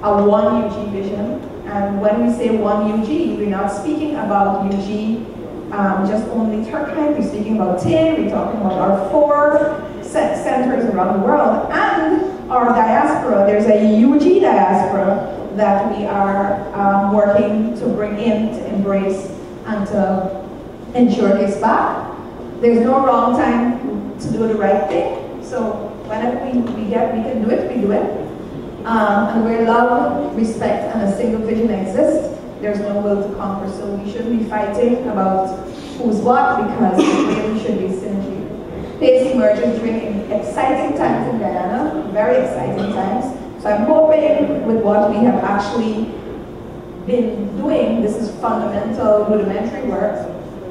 a one UG vision. And when we say one UG, we're not speaking about UG um, just only Turkeyen, we're speaking about Tain, we're talking about our four centers around the world, and our diaspora. There's a UG diaspora that we are um, working to bring in, to embrace, and to ensure gets back. There's no wrong time to do the right thing. So whenever we, we get, we can do it, we do it. Um, and where love, respect, and a single vision exist, there's no will to conquer. So we shouldn't be fighting about who's what because we should be synergy. PACE emerges during exciting times in Guyana, very exciting times. So I'm hoping with what we have actually been doing, this is fundamental rudimentary work,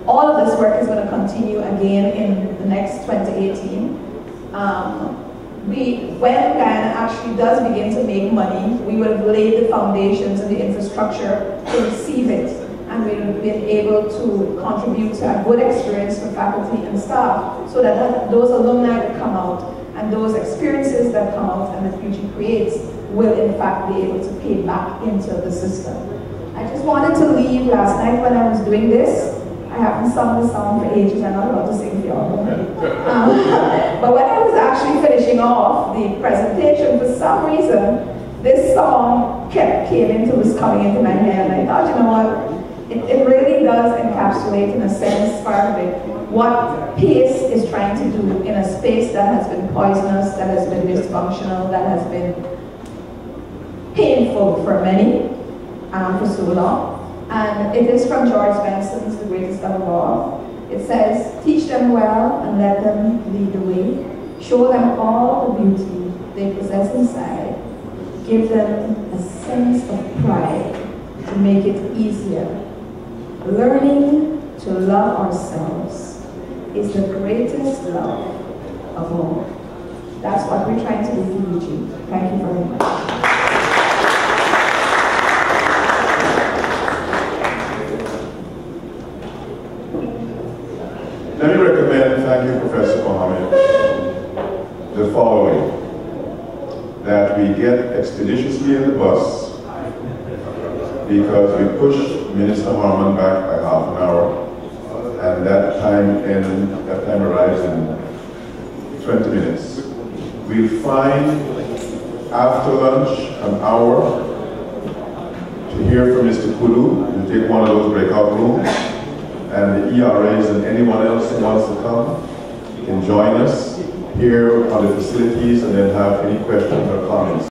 all of this work is going to continue again in the next 2018. Um, we, when Guyana actually does begin to make money, we will have laid the foundations and the infrastructure to receive it. And we would have been able to contribute to a good experience for faculty and staff so that those alumni that come out and those experiences that come out and the future creates will in fact be able to pay back into the system. I just wanted to leave last night when I was doing this I haven't sung this song for ages, I'm not allowed to sing for y'all. Um, but when I was actually finishing off the presentation, for some reason, this song kept came into was coming into my head, and I thought, you know what, it, it really does encapsulate, in a sense, part of it, what PACE is trying to do in a space that has been poisonous, that has been dysfunctional, that has been painful for many um, for so long. And it is from George Benson's The Greatest of All. It says, teach them well and let them lead the way. Show them all the beauty they possess inside. Give them a sense of pride to make it easier. Learning to love ourselves is the greatest love of all. That's what we're trying to do for UG. Thank you very much. Let me recommend, thank you, Professor Mohamed, the following. That we get expeditiously in the bus because we push Minister Harmon back by half an hour and that time in, that time arrives in 20 minutes. We'll find after lunch an hour to hear from Mr. Kudu. We'll take one of those breakout rooms and the ERAs and anyone else who wants to come can join us here on the facilities and then have any questions or comments.